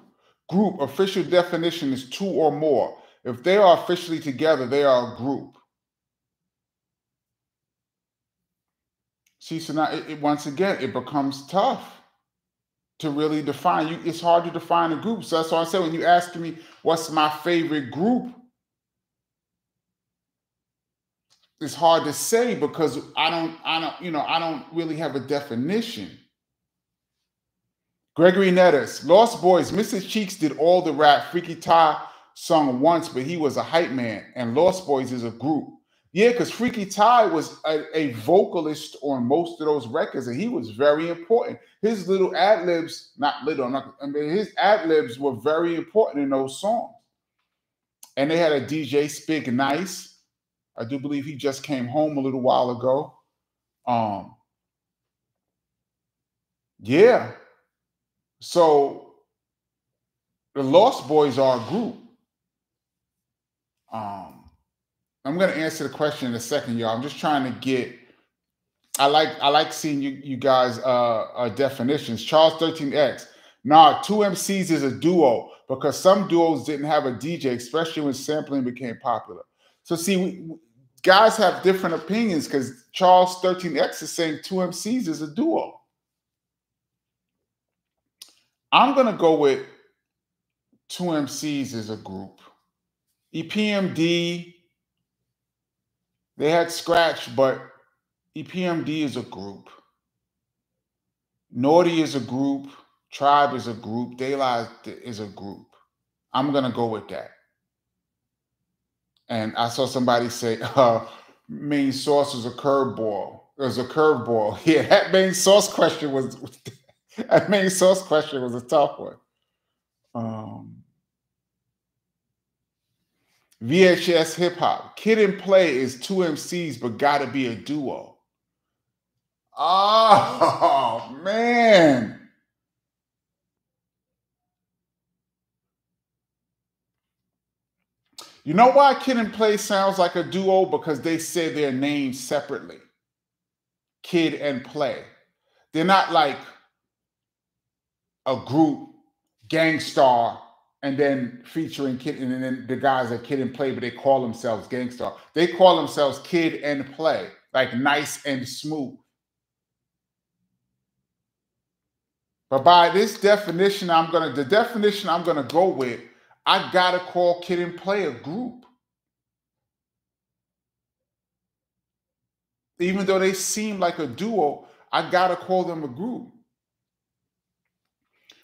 Group official definition is two or more. If they are officially together, they are a group. See, so now it, it, once again, it becomes tough to really define. You, it's hard to define a group. So that's why I said when you ask me what's my favorite group, it's hard to say because I don't, I don't, you know, I don't really have a definition. Gregory Nettis, Lost Boyz, Mr. Cheeks did all the rap. Freaky Tah sung once, but he was a hype man, and Lost Boyz is a group. Yeah, because Freaky Tah was a, a, vocalist on most of those records, and he was very important. His little ad libs, not little, not, I mean, his ad libs were very important in those songs. And they had a DJ Spig Nice. I do believe he just came home a little while ago. Um, yeah. So the Lost Boyz are a group. Um, I'm going to answer the question in a second, y'all. I'm just trying to get. I like I like seeing you you guys uh, uh definitions. Charles 13X. Nah, two MCs is a duo because some duos didn't have a DJ, especially when sampling became popular. So see, we, guys have different opinions because Charles 13X is saying two MCs is a duo. I'm gonna go with two MCs as a group. EPMD they had Scratch, but EPMD is a group. Naughty is a group. Tribe is a group. De La is a group. I'm gonna go with that. And I saw somebody say, uh, main source was a curveball. It was a curveball. Yeah, that main source question was that main source question was a tough one. Um, VHS hip hop. Kid and Play is two MCs, but gotta be a duo. Oh man. You know why Kid and Play sounds like a duo? Because they say their names separately. Kid and Play. They're not like a group, Gang Starr, and then featuring Kid, and then the guys that Kid and Play, but they call themselves Gang Starr. They call themselves Kid and Play, like nice and smooth. But by this definition, I'm gonna the definition I'm gonna go with, I gotta call Kid and Play a group. Even though they seem like a duo, I gotta call them a group.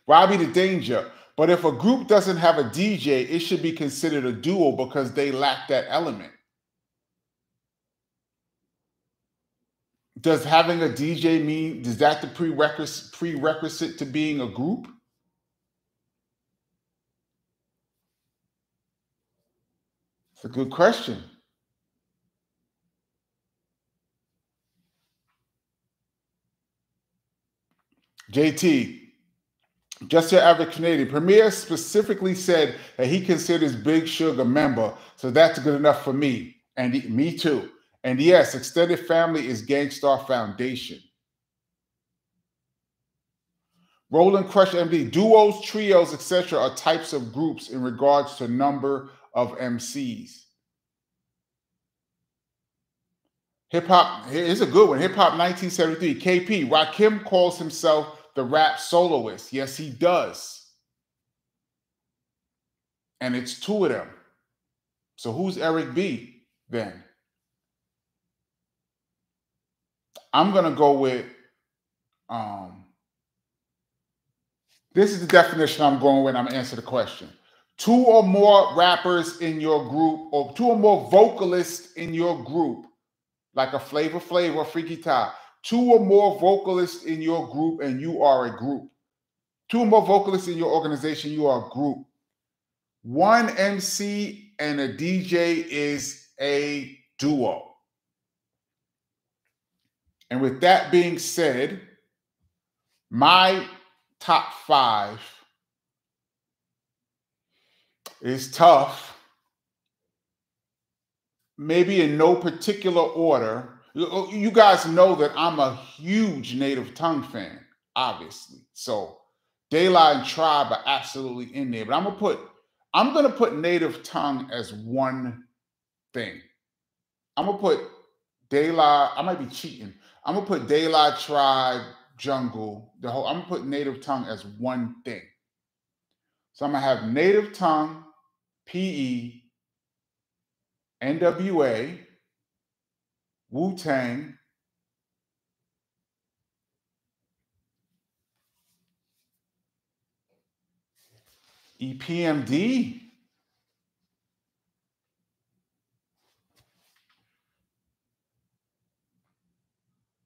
Robbie the Danger. But if a group doesn't have a DJ, it should be considered a duo because they lack that element. Does having a DJ mean, is that the prerequisite, prerequisite to being a group? It's a good question. JT, just your average Canadian. Premier specifically said that he considers Big Sugar member, so that's good enough for me. And he, me too. And yes, extended family is Gang Starr Foundation. Roland Crush MD, duos, trios, etc. are types of groups in regards to number of MCs. Hip hop, here's a good one. Hip hop 1973. KP, Rakim calls himself the rap soloist. Yes, he does. And it's two of them. So who's Eric B then? I'm gonna go with um this is the definition I'm going with. I'm answer the question. Two or more rappers in your group, or two or more vocalists in your group like a Flavor Flav or Freaky Tah. Two or more vocalists in your group, and you are a group. Two or more vocalists in your organization, you are a group. One MC and a DJ is a duo. And with that being said, my top five is tough maybe in no particular order. Oh, you guys know that I'm a huge Native Tongue fan, obviously. So La and Tribe are absolutely in there. But I'm gonna put I'm gonna put Native Tongue as one thing. I'm gonna put La, I might be cheating. I'm gonna put La Tribe, Jungle, the whole, I'm gonna put Native Tongue as one thing. So I'm gonna have Native Tongue, PE, NWA, Wu Tang, EPMD.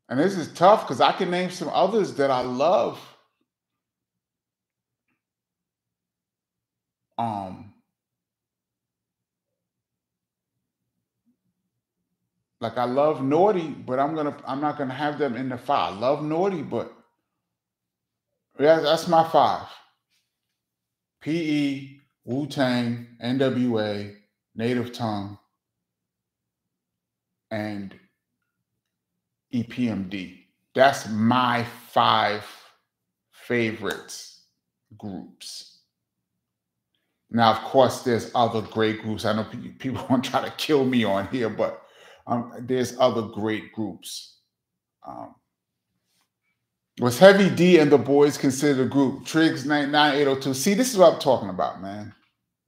And this is tough because I can name some others that I love. Um, Like I love Naughty, but I'm gonna I'm not gonna have them in the five. I love Naughty, but yeah, that's my five. PE, Wu Tang, NWA, Native Tongue, and EPMD. That's my five favorites groups. Now, of course, there's other great groups. I know people want to try to kill me on here, but um, there's other great groups. Um, was Heavy D and the Boys considered a group? Triggs 9802. See, this is what I'm talking about, man.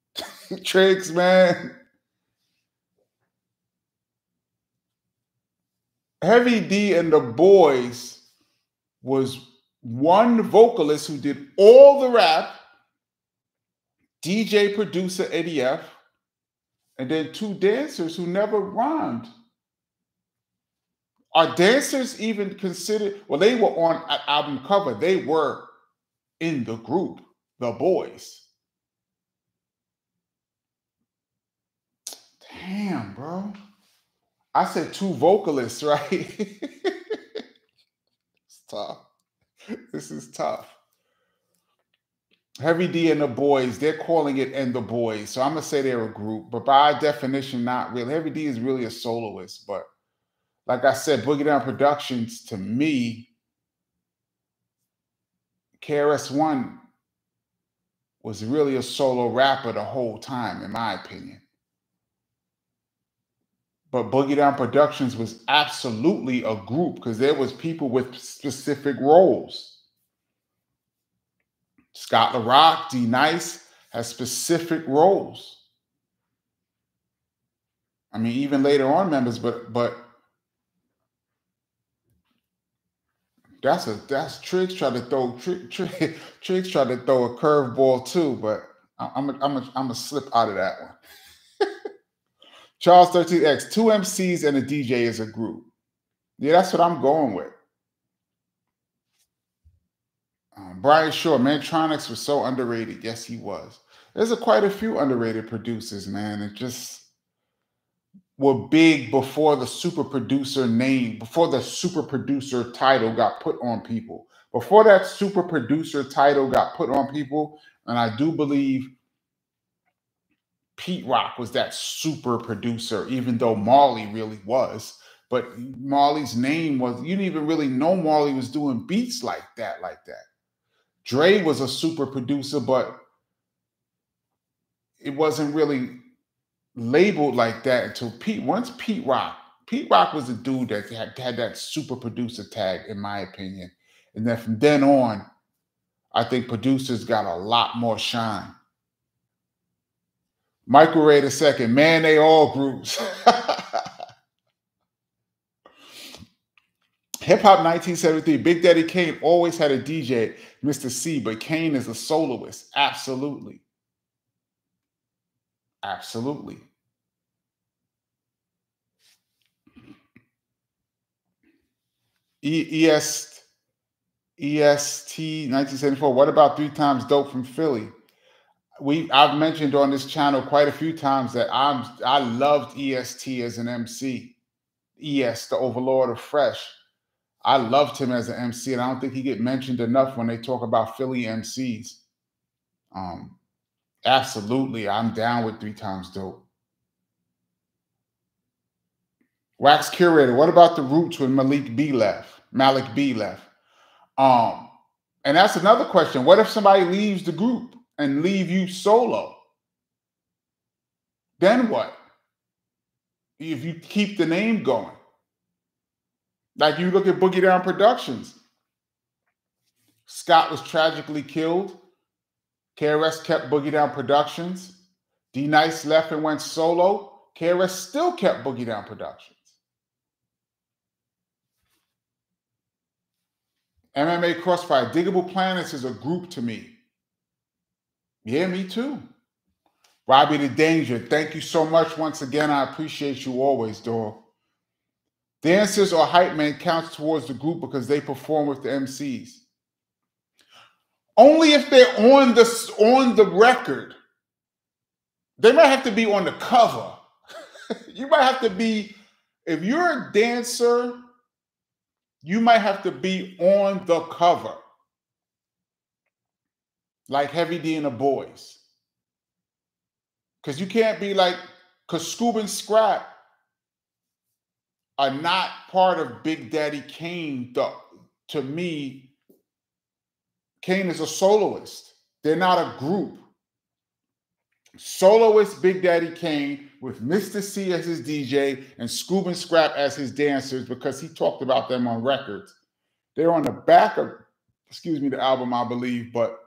Triggs, man. Heavy D and the Boys was one vocalist who did all the rap, DJ, producer, Eddie F, and then two dancers who never rhymed. Are dancers even considered? Well, they were on an album cover. They were in the group, the boys. Damn, bro. I said two vocalists, right? it's tough. This is tough. Heavy D and the boys, they're calling it and the boys. So I'm gonna say they're a group, but by definition, not really. Heavy D is really a soloist, but like I said, Boogie Down Productions to me, KRS-One was really a solo rapper the whole time, in my opinion. But Boogie Down Productions was absolutely a group because there was people with specific roles. Scott La Rock, D Nice has specific roles. I mean, even later on members, but but That's a that's tricks trying to throw Trick Trick Triggs tried to throw a curveball too, but I'm a, I'm a, I'm a slip out of that one. Charles 13X, two MCs and a DJ is a group. Yeah, that's what I'm going with. Um, Brian Shaw, Mantronix was so underrated. Yes, he was. There's a, quite a few underrated producers, man. It just were big before the super producer name, before the super producer title got put on people. Before that super producer title got put on people, and I do believe Pete Rock was that super producer, even though Marley really was. But Marley's name was, you didn't even really know Marley was doing beats like that, like that. Dre was a super producer, but it wasn't really labeled like that until Pete. Once Pete Rock, Pete Rock was a dude that had, had that super producer tag, in my opinion. And then from then on, I think producers got a lot more shine. Michael Ray the second, man, they all groups. Hip Hop 1973, Big Daddy Kane always had a DJ, Mr. C, but Kane is a soloist. Absolutely. Absolutely. E- ES, EST 1974. What about three times dope from Philly? We I've mentioned on this channel quite a few times that I'm I loved EST as an MC. ES, the overlord of fresh. I loved him as an MC, and I don't think he get mentioned enough when they talk about Philly MCs. Um, absolutely, I'm down with three times dope. Wax curator, what about the roots when Malik B left? Malik B left. Um, and that's another question. What if somebody leaves the group and leave you solo? Then what? If you keep the name going. Like you look at Boogie Down Productions. Scott was tragically killed. KRS kept Boogie Down Productions. D Nice left and went solo. KRS still kept Boogie Down Productions. MMA Crossfire, Digable Planets is a group to me. Yeah, me too. Robbie the Danger, thank you so much once again. I appreciate you always, dog. Dancers or hype men counts towards the group because they perform with the MCs. Only if they're on the on the record. They might have to be on the cover. you might have to be if you're a dancer, you might have to be on the cover. Like Heavy D and the Boys. Because you can't be like, because Scoob and Scrap are not part of Big Daddy Kane. The, to me, Kane is a soloist. They're not a group. Soloist Big Daddy Kane with Mr. C as his DJ and Scoob and Scrap as his dancers because he talked about them on records. They're on the back of, excuse me, the album, I believe, but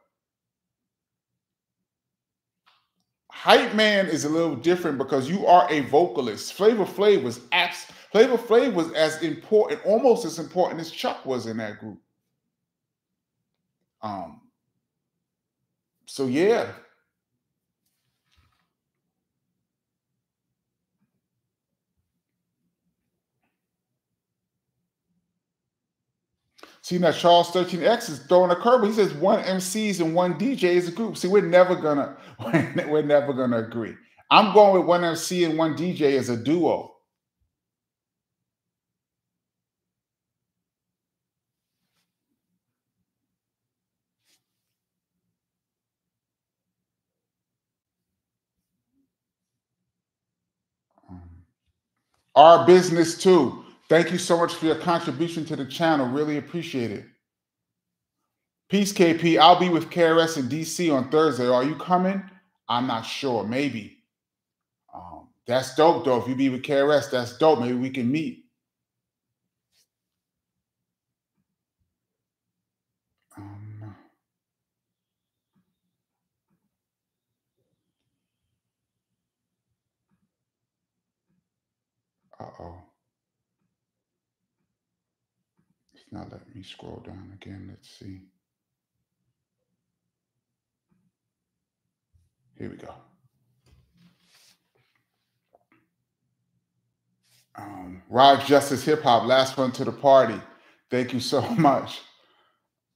Hype Man is a little different because you are a vocalist. Flavor Flav was abs- Flavor Flav was as important, almost as important as Chuck was in that group. Um. So yeah. See now, Charles 13X is throwing a curve. He says one MCs and one DJ is a group. See, we're never gonna we're never gonna agree. I'm going with one MC and one DJ as a duo. Our business too. Thank you so much for your contribution to the channel. Really appreciate it. Peace, KP. I'll be with KRS in DC on Thursday. Are you coming? I'm not sure. Maybe. Um, that's dope, though. If you be with KRS, that's dope. Maybe we can meet. Um, uh-oh. It's not letting me scroll down again. Let's see. Here we go. Um, Rod Justice Hip Hop, last one to the party. Thank you so much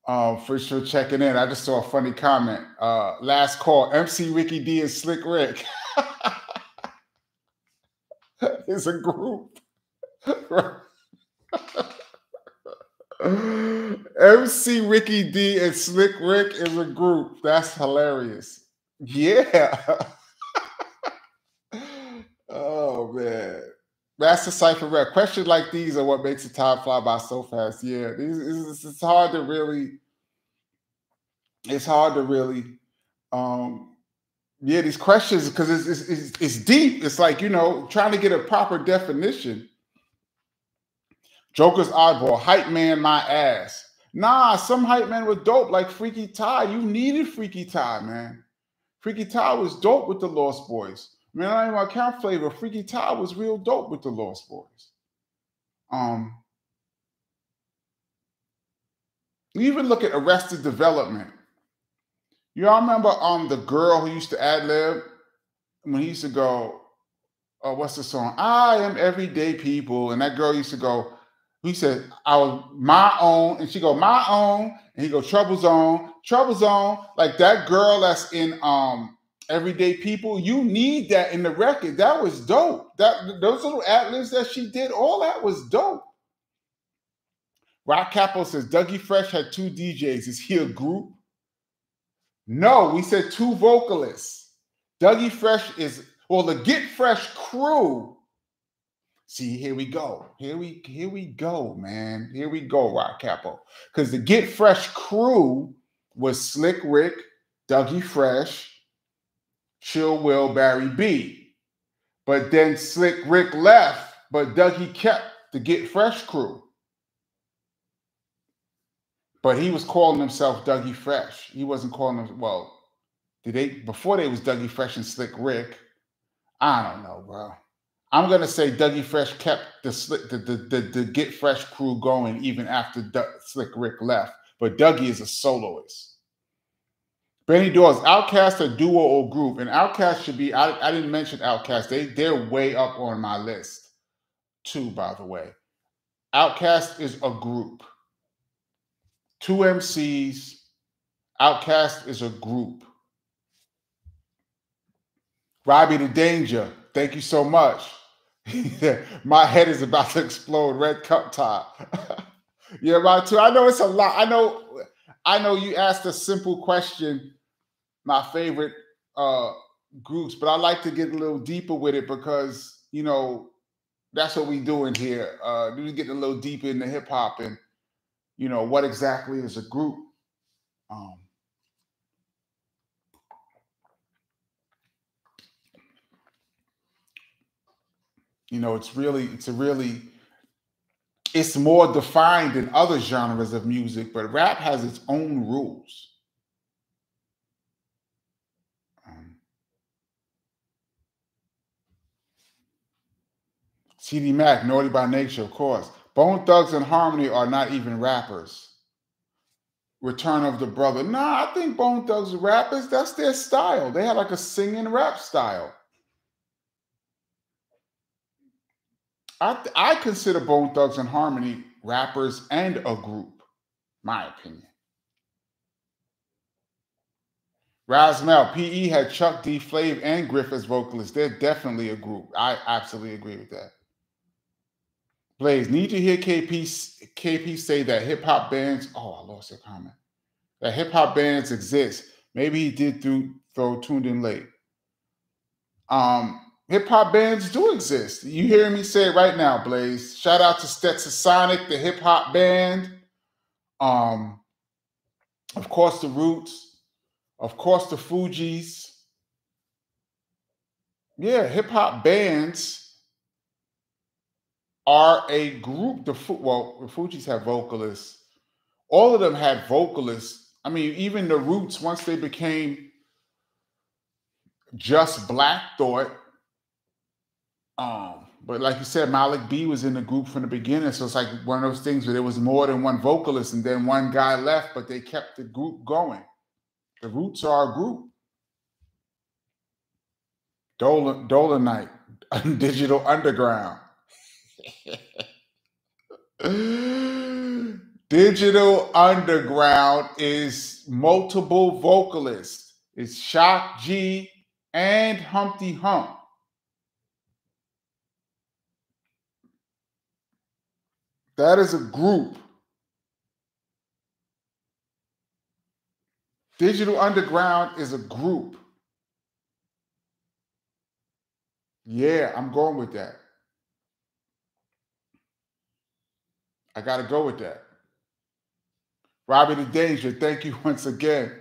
um, for sure checking in. I just saw a funny comment. Uh, last call, MC Ricky D and Slick Rick. it's a group. MC Ricky D and Slick Rick is a group. That's hilarious. Yeah. oh man. That's Master Cipher Rep. Questions like these are what makes the time fly by so fast. Yeah, it's hard to really it's hard to really um yeah these questions because it's, it's, it's it's deep. It's like you know trying to get a proper definition. Joker's eyeball, hype man my ass. Nah some hype man was dope like freaky tah you needed freaky tah man. Freaky tah was dope with the Lost Boyz. Man i don't even want count flavor. Freaky tah was real dope with the Lost Boyz. Um even look at arrested development Y'all remember um the girl who used to ad lib when he used to go, oh, what's the song? I am everyday people. And that girl used to go, he said, I was my own, and she go, my own, and he go, trouble zone, trouble zone. Like that girl that's in um everyday people, you need that in the record. That was dope. That those little ad libs that she did, all that was dope. Rock Capo says Dougie Fresh had two DJs. Is he a group? No, we said two vocalists. Dougie Fresh is well, the Get Fresh crew. See, here we go. Here we here we go, man. Here we go, Rock Capo. Because the Get Fresh crew was Slick Rick, Dougie Fresh, Chill Will, Barry B. But then Slick Rick left, but Dougie kept the Get Fresh crew. But he was calling himself Dougie Fresh. He wasn't calling him, well, did they before they was Dougie Fresh and Slick Rick? I don't know, bro. I'm gonna say Dougie Fresh kept the slick the, the, the, the Get Fresh crew going even after Slick Rick left. But Dougie is a soloist. Benny Dawes, OutKast a duo or group, and OutKast should be. I, I didn't mention OutKast. They they're way up on my list, too. By the way, OutKast is a group two MCs. OutKast is a group. Robbie the Danger, thank you so much. My head is about to explode. Red cup top. yeah, right too. I know it's a lot. I know. I know you asked a simple question. My favorite uh, groups, but I like to get a little deeper with it because you know that's what we're doing here. Uh, we getting a little deeper into hip hop and you know, what exactly is a group? Um, you know, it's really, it's a really, it's more defined than other genres of music, but rap has its own rules. Um, CD Mac, Naughty by Nature, of course. Bone Thugs-n-Harmony are not even rappers. Return of the Brother. Nah, I think Bone Thugs are rappers. That's their style. They have like a singing rap style. I, I consider Bone Thugs-n-Harmony rappers and a group, my opinion. Rasmel, PE had Chuck D, Flav, and Griff as vocalists. They're definitely a group. I absolutely agree with that. Blaze, need to hear KP KP say that hip hop bands. Oh, I lost your comment. That hip hop bands exist. Maybe he did through throw tuned in late. Um, hip hop bands do exist. You hearing me say it right now, Blaze? Shout out to Stetsasonic, the Sonic, the hip hop band. Um, of course, the Roots. Of course, the Fugees. Yeah, hip hop bands are a group. The well, the Fugees have vocalists. All of them had vocalists. I mean, even the Roots, once they became just Black Thought, um, but like you said, Malik B was in the group from the beginning. So it's like one of those things where there was more than one vocalist and then one guy left, but they kept the group going. The Roots are a group. Dolan, Dolanite, Digital Underground. Digital Underground is multiple vocalists. It's Shock G and Humpty Hump. That is a group. Digital Underground is a group. Yeah, I'm going with that. I got to go with that. Robbie the Danger, thank you once again.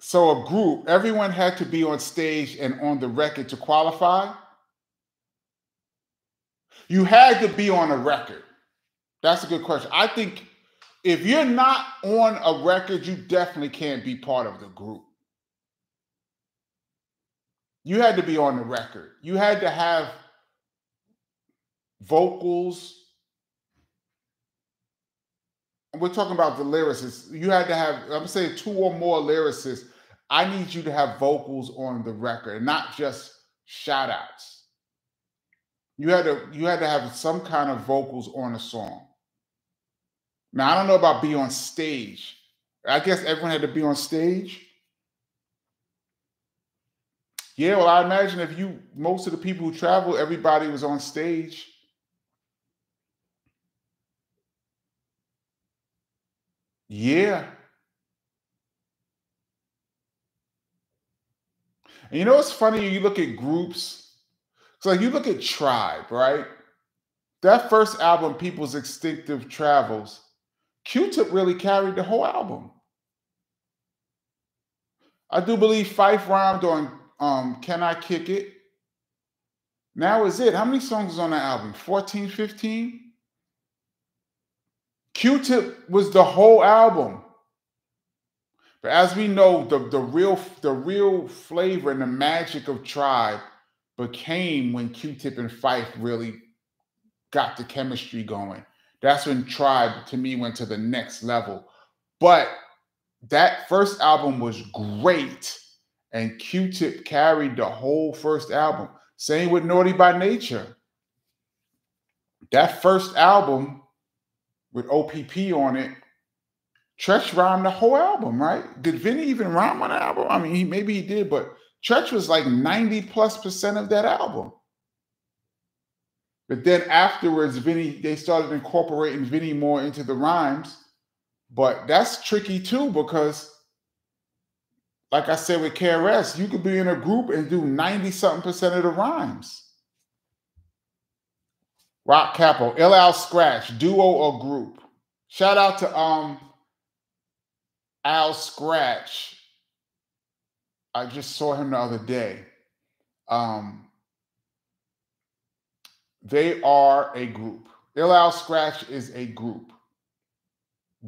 so a group, everyone had to be on stage and on the record to qualify. You had to be on a record. That's a good question. I think if you're not on a record, you definitely can't be part of the group. You had to be on the record. You had to have vocals. We're talking about the lyricists. You had to have, I'm saying two or more lyricists. I need you to have vocals on the record, not just shout outs. You had to you had to have some kind of vocals on a song. Now I don't know about be on stage. I guess everyone had to be on stage. Yeah, well, I imagine if you most of the people who travel, everybody was on stage. Yeah. And you know what's funny? You look at groups. So like you look at Tribe, right? That first album, People's Instinctive Travels, Q-Tip really carried the whole album. I do believe Phife rhymed on um, Can I Kick It? Now is it. How many songs is on the album? 14, 15? Q-Tip was the whole album. But as we know, the, the real the real flavor and the magic of Tribe became when Q-Tip and Phife really got the chemistry going. That's when Tribe to me went to the next level. But that first album was great, and Q-Tip carried the whole first album. Same with Naughty by Nature. That first album with OPP on it Treach rhymed the whole album, right? Did Vinny even rhyme on the album? I mean, he, maybe he did, but Treach was like 90 plus percent of that album. But then afterwards, Vinny, they started incorporating Vinny more into the rhymes. But that's tricky too, because like I said with KRS, you could be in a group and do 90 something percent of the rhymes. Rock Capo, LL Scratch, duo or group. Shout out to um Al Scratch. I just saw him the other day. Um, they are a group. LL Scratch is a group.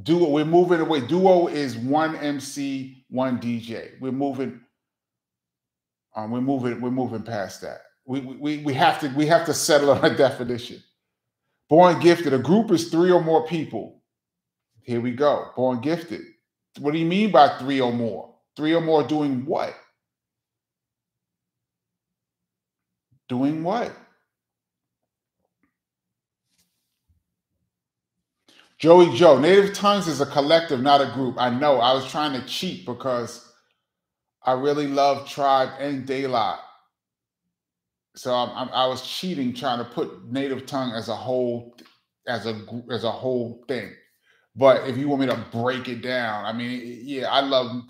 Duo, we're moving away. Duo is one MC, one DJ. We're moving. Um, we're moving. We're moving past that. We, we we have to we have to settle on a definition. Born gifted. A group is three or more people. Here we go. Born gifted. What do you mean by three or more? Three or more doing what? Doing what? Joey Joe, Native Tongues is a collective, not a group. I know. I was trying to cheat because I really love Tribe and La. So I'm, i was cheating, trying to put Native Tongue as a whole, as a as a whole thing. But if you want me to break it down, I mean, yeah, I love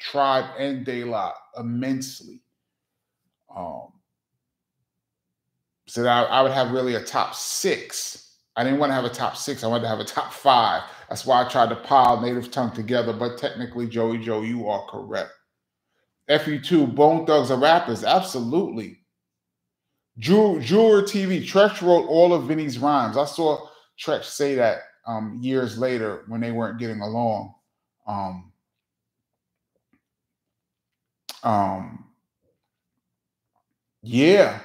Tribe and De La immensely. Um, so I, I would have really a top six. I didn't want to have a top six. I wanted to have a top five. That's why I tried to pile Native Tongue together. But technically, Joey Joe, you are correct. FU2, Bone Thugs are rappers. Absolutely. Jeweler TV, Treach wrote all of Vinny's rhymes. I saw Treach say that um, years later when they weren't getting along. Um, um, yeah,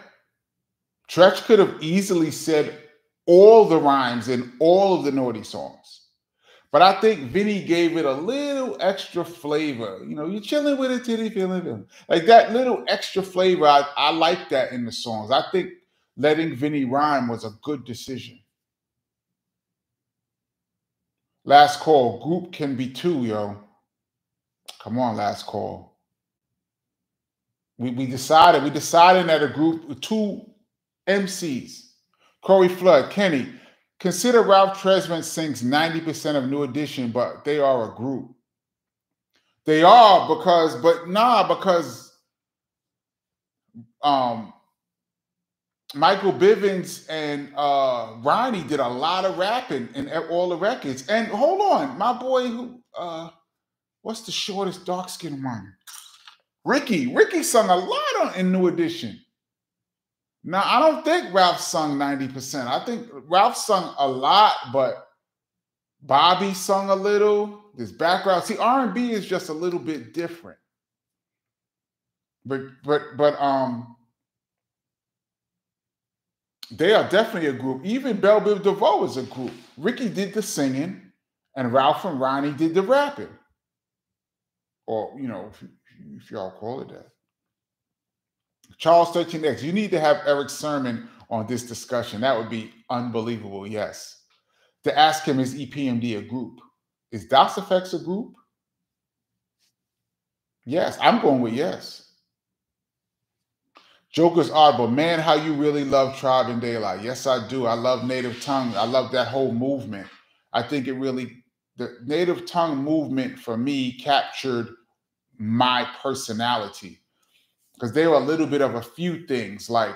Treach could have easily said all the rhymes in all of the naughty songs. But I think Vinny gave it a little extra flavor. You know, you're chilling with it, titty feeling. Like that little extra flavor. I, I like that in the songs. I think letting Vinny rhyme was a good decision. Last call. Group can be two, yo. Come on, last call. We, we decided, we decided that a group two MCs. Corey Flood, Kenny. Consider Ralph Tresvant sings 90% of New Edition, but they are a group. They are because, but nah, because um Michael Bivins and uh, Ronnie did a lot of rapping in all the records. And hold on, my boy who uh, What's the shortest dark skinned one? Ricky. Ricky sung a lot on, in New Edition. Now, I don't think Ralph sung 90%. I think Ralph sung a lot, but Bobby sung a little. This background. See, R&B is just a little bit different. But but but um they are definitely a group. Even Bell Biv DeVoe is a group. Ricky did the singing, and Ralph and Ronnie did the rapping. Or, you know, if, if y'all call it that. Charles 13X, you need to have Erick Sermon on this discussion. That would be unbelievable, yes. To ask him, is EPMD a group? Is Das EFX a group? Yes, I'm going with yes. Joker's Audible, man, how you really love Tribe and Daylight. Yes, I do. I love Native Tongue. I love that whole movement. I think it really, the Native Tongue movement for me captured my personality because they were a little bit of a few things. Like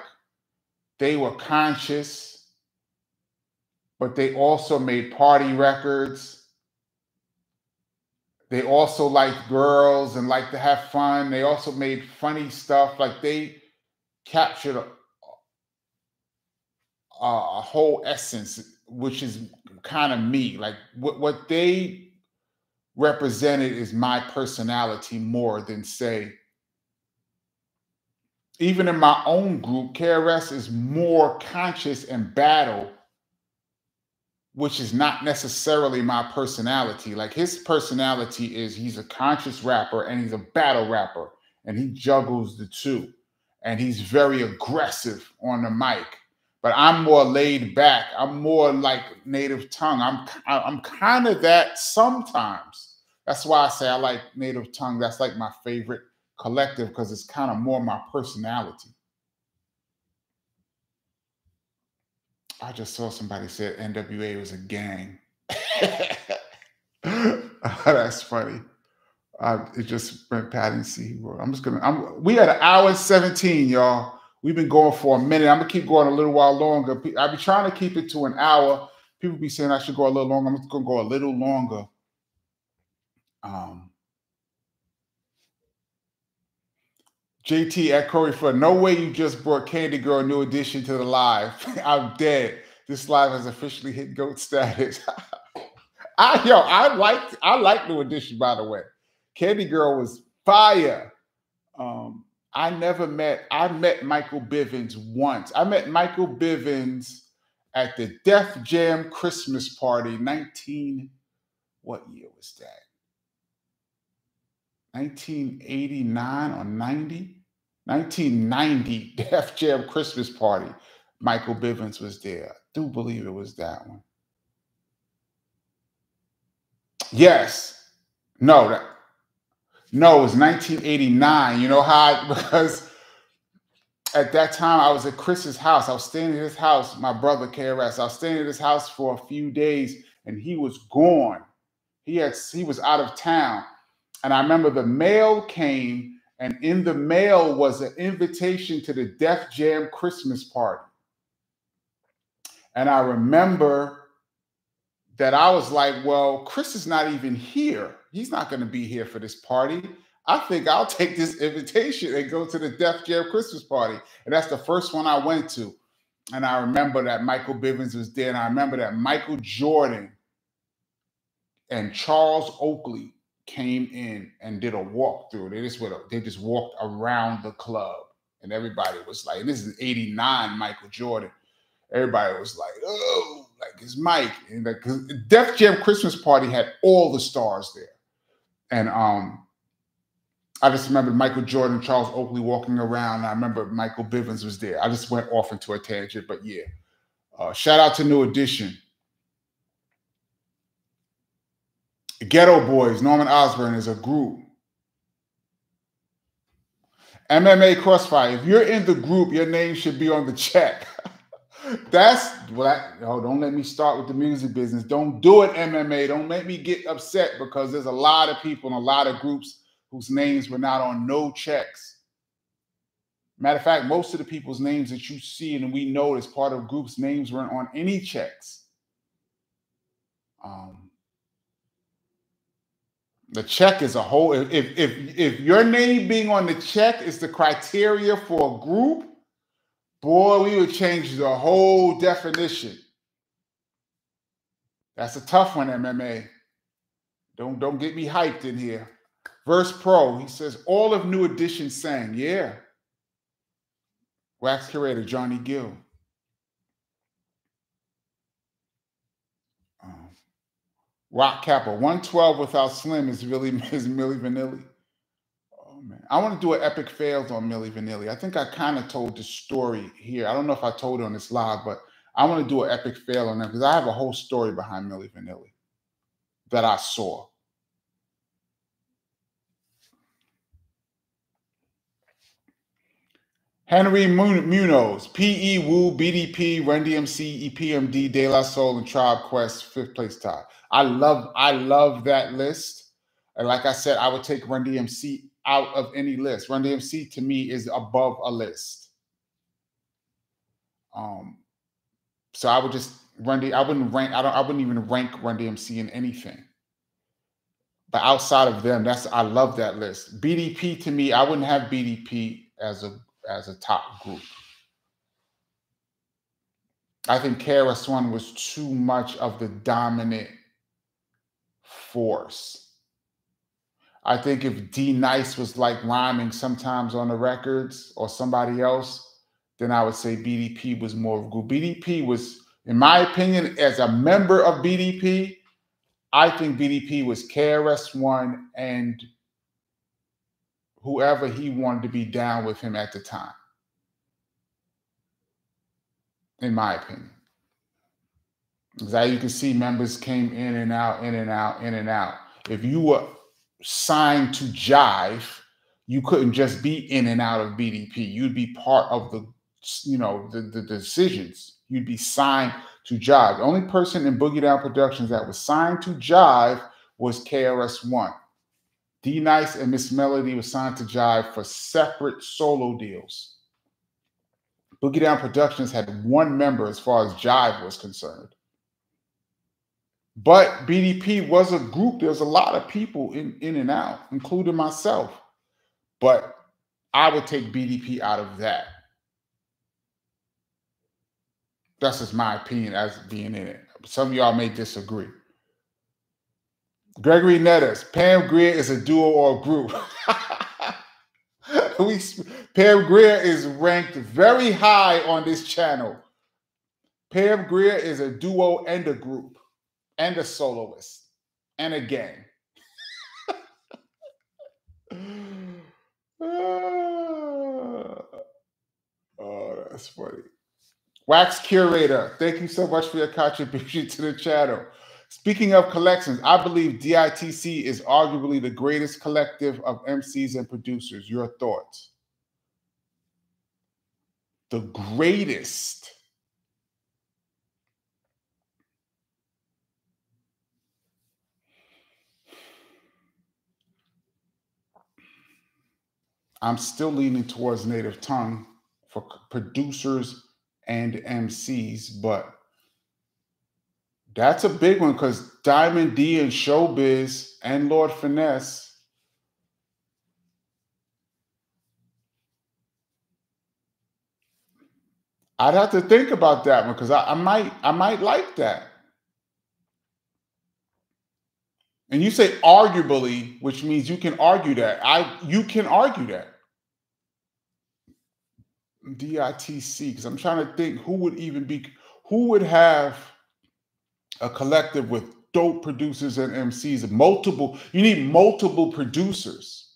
they were conscious, but they also made party records. They also liked girls and liked to have fun. They also made funny stuff. Like they captured a, a whole essence, which is kind of me. Like what, what they represented is my personality more than say even in my own group, KRS is more conscious and battle, which is not necessarily my personality. Like his personality is he's a conscious rapper and he's a battle rapper, and he juggles the two. And he's very aggressive on the mic. But I'm more laid back. I'm more like native tongue. I'm I'm kind of that sometimes. That's why I say I like native tongue. That's like my favorite collective because it's kind of more my personality. I just saw somebody said NWA was a gang. That's funny. Uh, it just went Patton I'm just gonna. I'm. We had an hour and seventeen, y'all. We've been going for a minute. I'm gonna keep going a little while longer. I'll be trying to keep it to an hour. People be saying I should go a little longer. I'm just gonna go a little longer. Um, JT at Corey for no way you just brought Candy Girl a new addition to the live. I'm dead. This live has officially hit goat status. I yo, I like I like new edition by the way. Candy Girl was fire. Um, I never met, I met Michael Bivins once. I met Michael Bivins at the Def Jam Christmas party, 19, what year was that? 1989 or 90? 1990 Def Jam Christmas party. Michael Bivins was there. I do believe it was that one. Yes. No, that no, it was 1989. You know how because at that time I was at Chris's house. I was staying at his house, my brother KRS. I was staying at his house for a few days and he was gone. He had he was out of town. And I remember the mail came and in the mail was an invitation to the Def Jam Christmas party. And I remember that I was like, well, Chris is not even here. He's not going to be here for this party. I think I'll take this invitation and go to the Def Jam Christmas party. And that's the first one I went to. And I remember that Michael Bivins was there. And I remember that Michael Jordan and Charles Oakley came in and did a walkthrough. They just went, they just walked around the club, and everybody was like, "This is '89 Michael Jordan." Everybody was like, "Oh, like it's Mike." And like, Def Jam Christmas Party had all the stars there, and um, I just remember Michael Jordan, Charles Oakley walking around. I remember Michael Bivins was there. I just went off into a tangent, but yeah. Uh, shout out to New Edition. Geto Boys, Norman Osborn is a group. MMA Crossfire. If you're in the group, your name should be on the check. That's what I, oh, don't let me start with the music business. Don't do it, MMA. Don't make me get upset because there's a lot of people and a lot of groups whose names were not on no checks. Matter of fact, most of the people's names that you see and we know as part of groups' names weren't on any checks. Um, The check is a whole. If if if your name being on the check is the criteria for a group, boy, we would change the whole definition. That's a tough one, MMA. Don't don't get me hyped in here. Verse Pro, he says, all of New Edition sang. Yeah. Wax curator Johnny Gill. Rock Kappa, 112 without Slim is really is Milli Vanilli. Oh man. I want to do an epic fails on Milli Vanilli. I think I kind of told the story here. I don't know if I told it on this live, but I want to do an epic fail on them because I have a whole story behind Milli Vanilli that I saw. Henry Munoz, PE, Wu, BDP, Run DMC, EPMD, De La Soul, and Tribe Quest, fifth place tie. I love, I love that list. And like I said, I would take Run DMC out of any list. Run DMC to me is above a list. Um, so I would just Run D. I wouldn't rank. I don't. I wouldn't even rank Run DMC in anything. But outside of them, that's I love that list. BDP to me, I wouldn't have BDP as a as a top group. I think KRS One was too much of the dominant force. I think if D Nice was like rhyming sometimes on the records or somebody else, then I would say BDP was more of. BDP was, in my opinion, as a member of BDP, I think BDP was KRS One and whoever he wanted to be down with him at the time. In my opinion. As you can see, members came in and out, in and out, in and out. If you were signed to Jive, you couldn't just be in and out of BDP. You'd be part of the, you know, the, the decisions. You'd be signed to Jive. The only person in Boogie Down Productions that was signed to Jive was KRS One. D Nice and Miss Melody were signed to Jive for separate solo deals. Boogie Down Productions had one member as far as Jive was concerned. But BDP was a group. There's a lot of people in, in and out, including myself. But I would take BDP out of that. That's just my opinion as being in it. Some of y'all may disagree. Gregory Nettis, Pam Grier is a duo or a group. we, Pam Grier is ranked very high on this channel. Pam Grier is a duo and a group, and a soloist, and a gang. Ah. oh, that's funny. Wax Curator, thank you so much for your contribution to the channel. Speaking of collections, I believe DITC is arguably the greatest collective of MCs and producers. Your thoughts? The greatest. I'm still leaning towards native tongue for producers and MCs, but that's a big one because Diamond D and Showbiz and Lord Finesse. I'd have to think about that one because I, I might I might like that. And you say arguably, which means you can argue that. I you can argue that. DITC, because I'm trying to think who would even be who would have a collective with dope producers and MCs, multiple, you need multiple producers.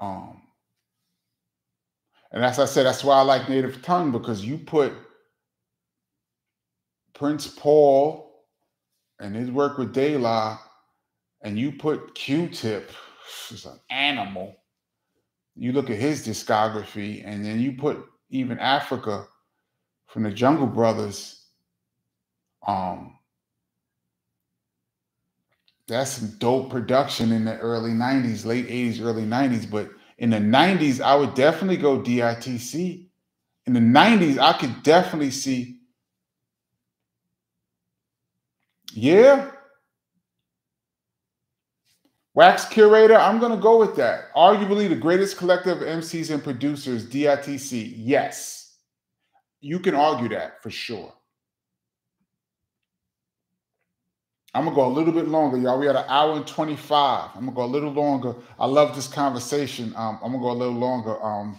Um, and as I said, that's why I like Native Tongue because you put Prince Paul and his work with De La, and you put Q-Tip, who's an animal, you look at his discography, and then you put even Afrika from the Jungle Brothers. Um, that's some dope production in the early 90s, late 80s, early 90s. But in the 90s, I would definitely go DITC. In the 90s, I could definitely see Yeah. Wax Curator, I'm going to go with that. Arguably the greatest collective of MCs and producers, DITC. Yes. You can argue that for sure. I'm gonna go a little bit longer, y'all. We had an hour and 25. I'm gonna go a little longer. I love this conversation. Um, I'm gonna go a little longer. Um,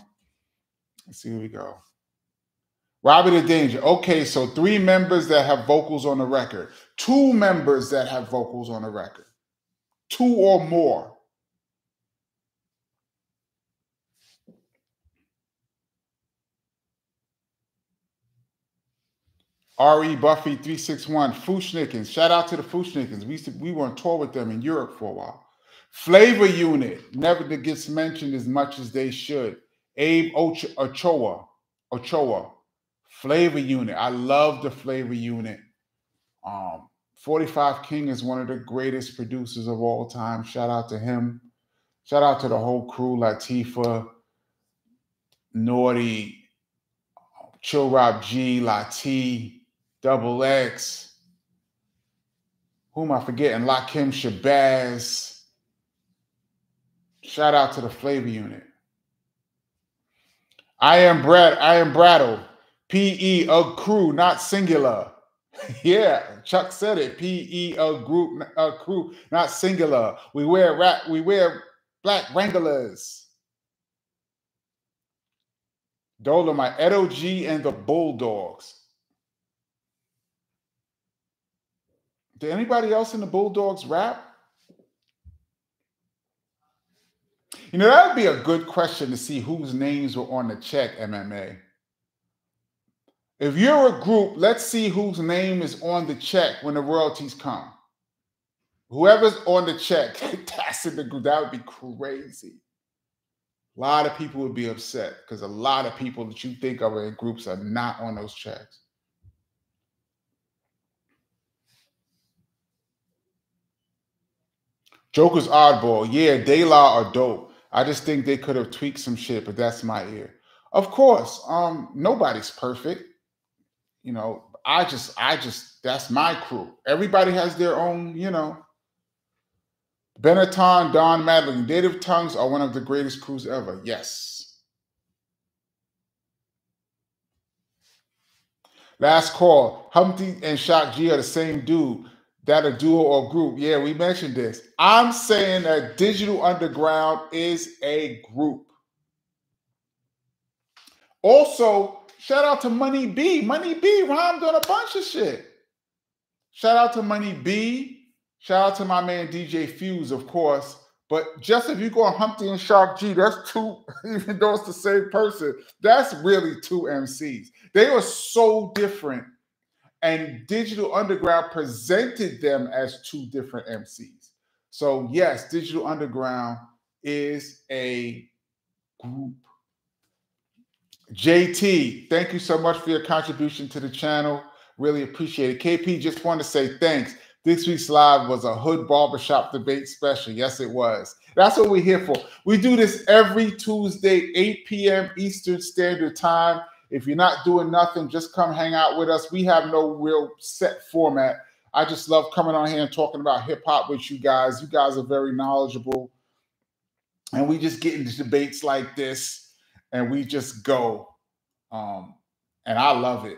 let's see here we go. Robbie the Danger. Okay, so three members that have vocals on the record, two members that have vocals on a record, two or more. RE Buffy 361, Fu-Schnickens. Shout out to the Fu-Schnickens. We, we were on tour with them in Europe for a while. Flavor Unit, never gets mentioned as much as they should. Abe Ochoa, Ochoa, Flavor Unit. I love the Flavor Unit. Um, 45 King is one of the greatest producers of all time. Shout out to him. Shout out to the whole crew, Latifah, Naughty, Chill Rob G, Lati, Double X. Who am I forgetting? Lakim Shabazz. Shout out to the flavor unit. I am Brad. I am Brattle. P-E a crew, not singular. yeah, Chuck said it. P-E a group, a crew, not singular. We wear rat. We wear black Wranglers. Dolomite, Ed O.G and the Bulldogs. Did anybody else in the Bulldogs rap? You know, that would be a good question to see whose names were on the check, MMA. If you're a group, let's see whose name is on the check when the royalties come. Whoever's on the check, that's in the group. That would be crazy. A lot of people would be upset because a lot of people that you think of in groups are not on those checks. Joker's oddball. Yeah, De La are dope. I just think they could have tweaked some shit, but that's my ear. Of course, um, nobody's perfect. You know, I just, I just, that's my crew. Everybody has their own, you know. Benetton, Don Madeline, Native Tongues are one of the greatest crews ever. Yes. Last call. Humpty and Shock G are the same dude that a duo or group. Yeah, we mentioned this. I'm saying that Digital Underground is a group. Also, shout out to Money B. Money B rhymed on a bunch of shit. Shout out to Money B. Shout out to my man DJ Fuse, of course. But just if you go on Humpty and Shock G, that's two, even though it's the same person, that's really two MCs. They are so different and Digital Underground presented them as two different MCs. So, yes, Digital Underground is a group. JT, thank you so much for your contribution to the channel. Really appreciate it. KP, just want to say thanks. This week's live was a hood barbershop debate special. Yes, it was. That's what we're here for. We do this every Tuesday, 8 p.m. Eastern Standard Time. If you're not doing nothing, just come hang out with us. We have no real set format. I just love coming on here and talking about hip hop with you guys. You guys are very knowledgeable. And we just get into debates like this and we just go. Um, and I love it.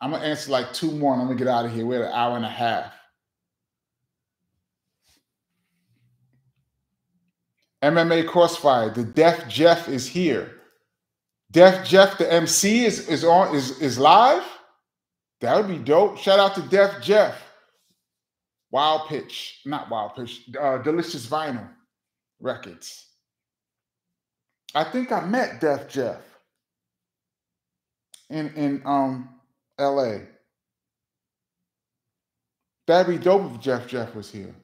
I'm gonna answer like two more and I'm gonna get out of here. We're at an hour and a half. MMA Crossfire, the Def Jeff is here. Def Jeff, the MC, is is on is is live. That would be dope. Shout out to Def Jeff. Wild Pitch, not Wild Pitch, uh, Delicious Vinyl Records. I think I met Def Jeff in in um LA. That'd be dope if Jeff Jeff was here.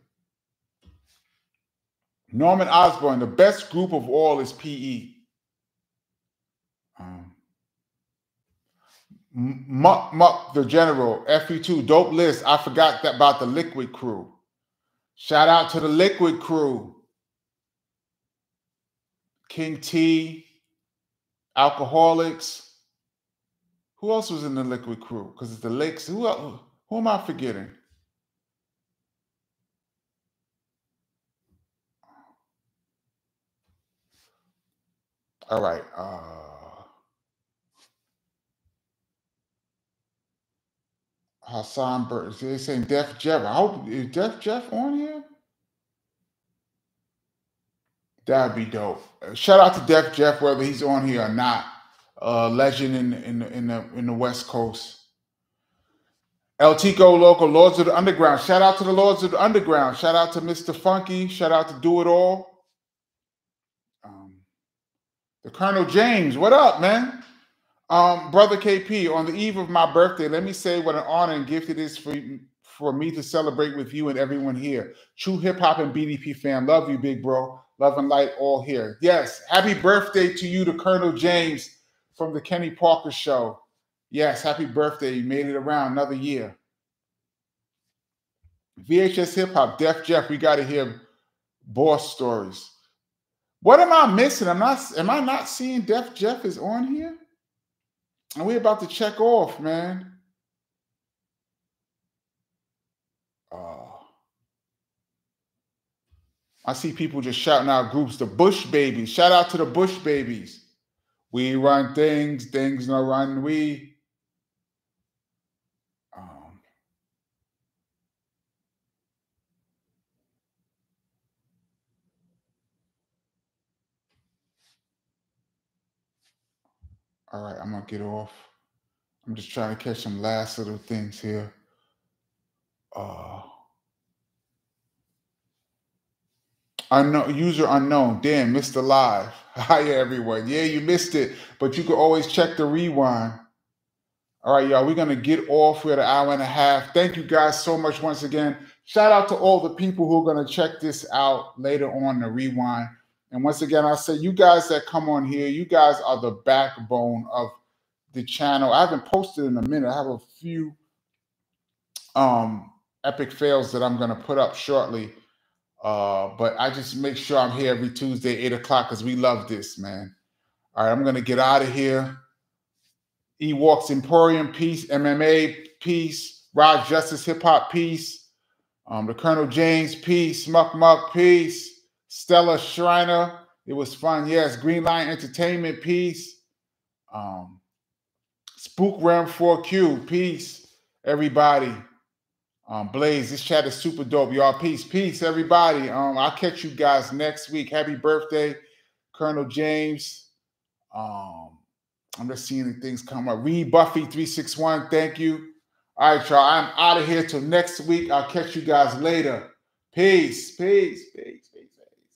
Norman Osborn, the best group of all is PE. Um, Muck Muck the General, FE2, dope list. I forgot that about the Liquid Crew. Shout out to the Liquid Crew. King Tee, Alkaholiks. Who else was in the Likwit Crew? Because it's the Lakes. Who else, who am I forgetting? All right. Uh, Hassan Burns. They're saying Def Jeff. I hope is Def Jeff on here. That'd be dope. Shout out to Def Jeff, whether he's on here or not. Uh, legend in in in the in the West Coast. El Tico Local, Lords of the Underground. Shout out to the Lords of the Underground. Shout out to Mr. Funke. Shout out to Do It All. Um, the Colonel James. What up, man? Um, Brother KP, on the eve of my birthday, let me say what an honor and gift it is for, for me to celebrate with you and everyone here. True hip hop and BDP fan. Love you, big bro. Love and light all here. Yes, happy birthday to you, to Colonel James from the Kenny Parker Show. Yes, happy birthday. You made it around another year. VHS Hip Hop, Def Jeff, we got to hear boss stories. What am I missing? I'm not. Am I not seeing Def Jeff is on here? And we're about to check off, man. Uh, I see people just shouting out groups. The Bush Babees. Shout out to the Bush Babees. We run things, things no run we. All right, I'm gonna get off. I'm just trying to catch some last little things here. Uh unknown user unknown. Damn, missed the live. Hi everyone. Yeah, you missed it, but you can always check the rewind. All right, y'all. We're gonna get off. We're at an hour and a half. Thank you guys so much once again. Shout out to all the people who are gonna check this out later on the rewind. And once again, I say, you guys that come on here, you guys are the backbone of the channel. I haven't posted in a minute. I have a few um, epic fails that I'm going to put up shortly. Uh, but I just make sure I'm here every Tuesday, 8 o'clock, because we love this, man. All right, I'm to get out of here. E Walks Emporium, peace. MMA, peace. Rod Justice, hip hop, peace. Um, the Colonel James, peace. Muck Muck, peace. Stella Schreiner. It was fun. Yes, Green Line Entertainment. Peace. Um, Spook Realm 4Q. Peace, everybody. Um, Blaze, this chat is super dope. Y'all, peace, peace, everybody. Um, I'll catch you guys next week. Happy birthday, Colonel James. Um, I'm just seeing things come up. Reed Buffy 361, thank you. All right, y'all. I'm out of here till next week. I'll catch you guys later. Peace, peace, peace.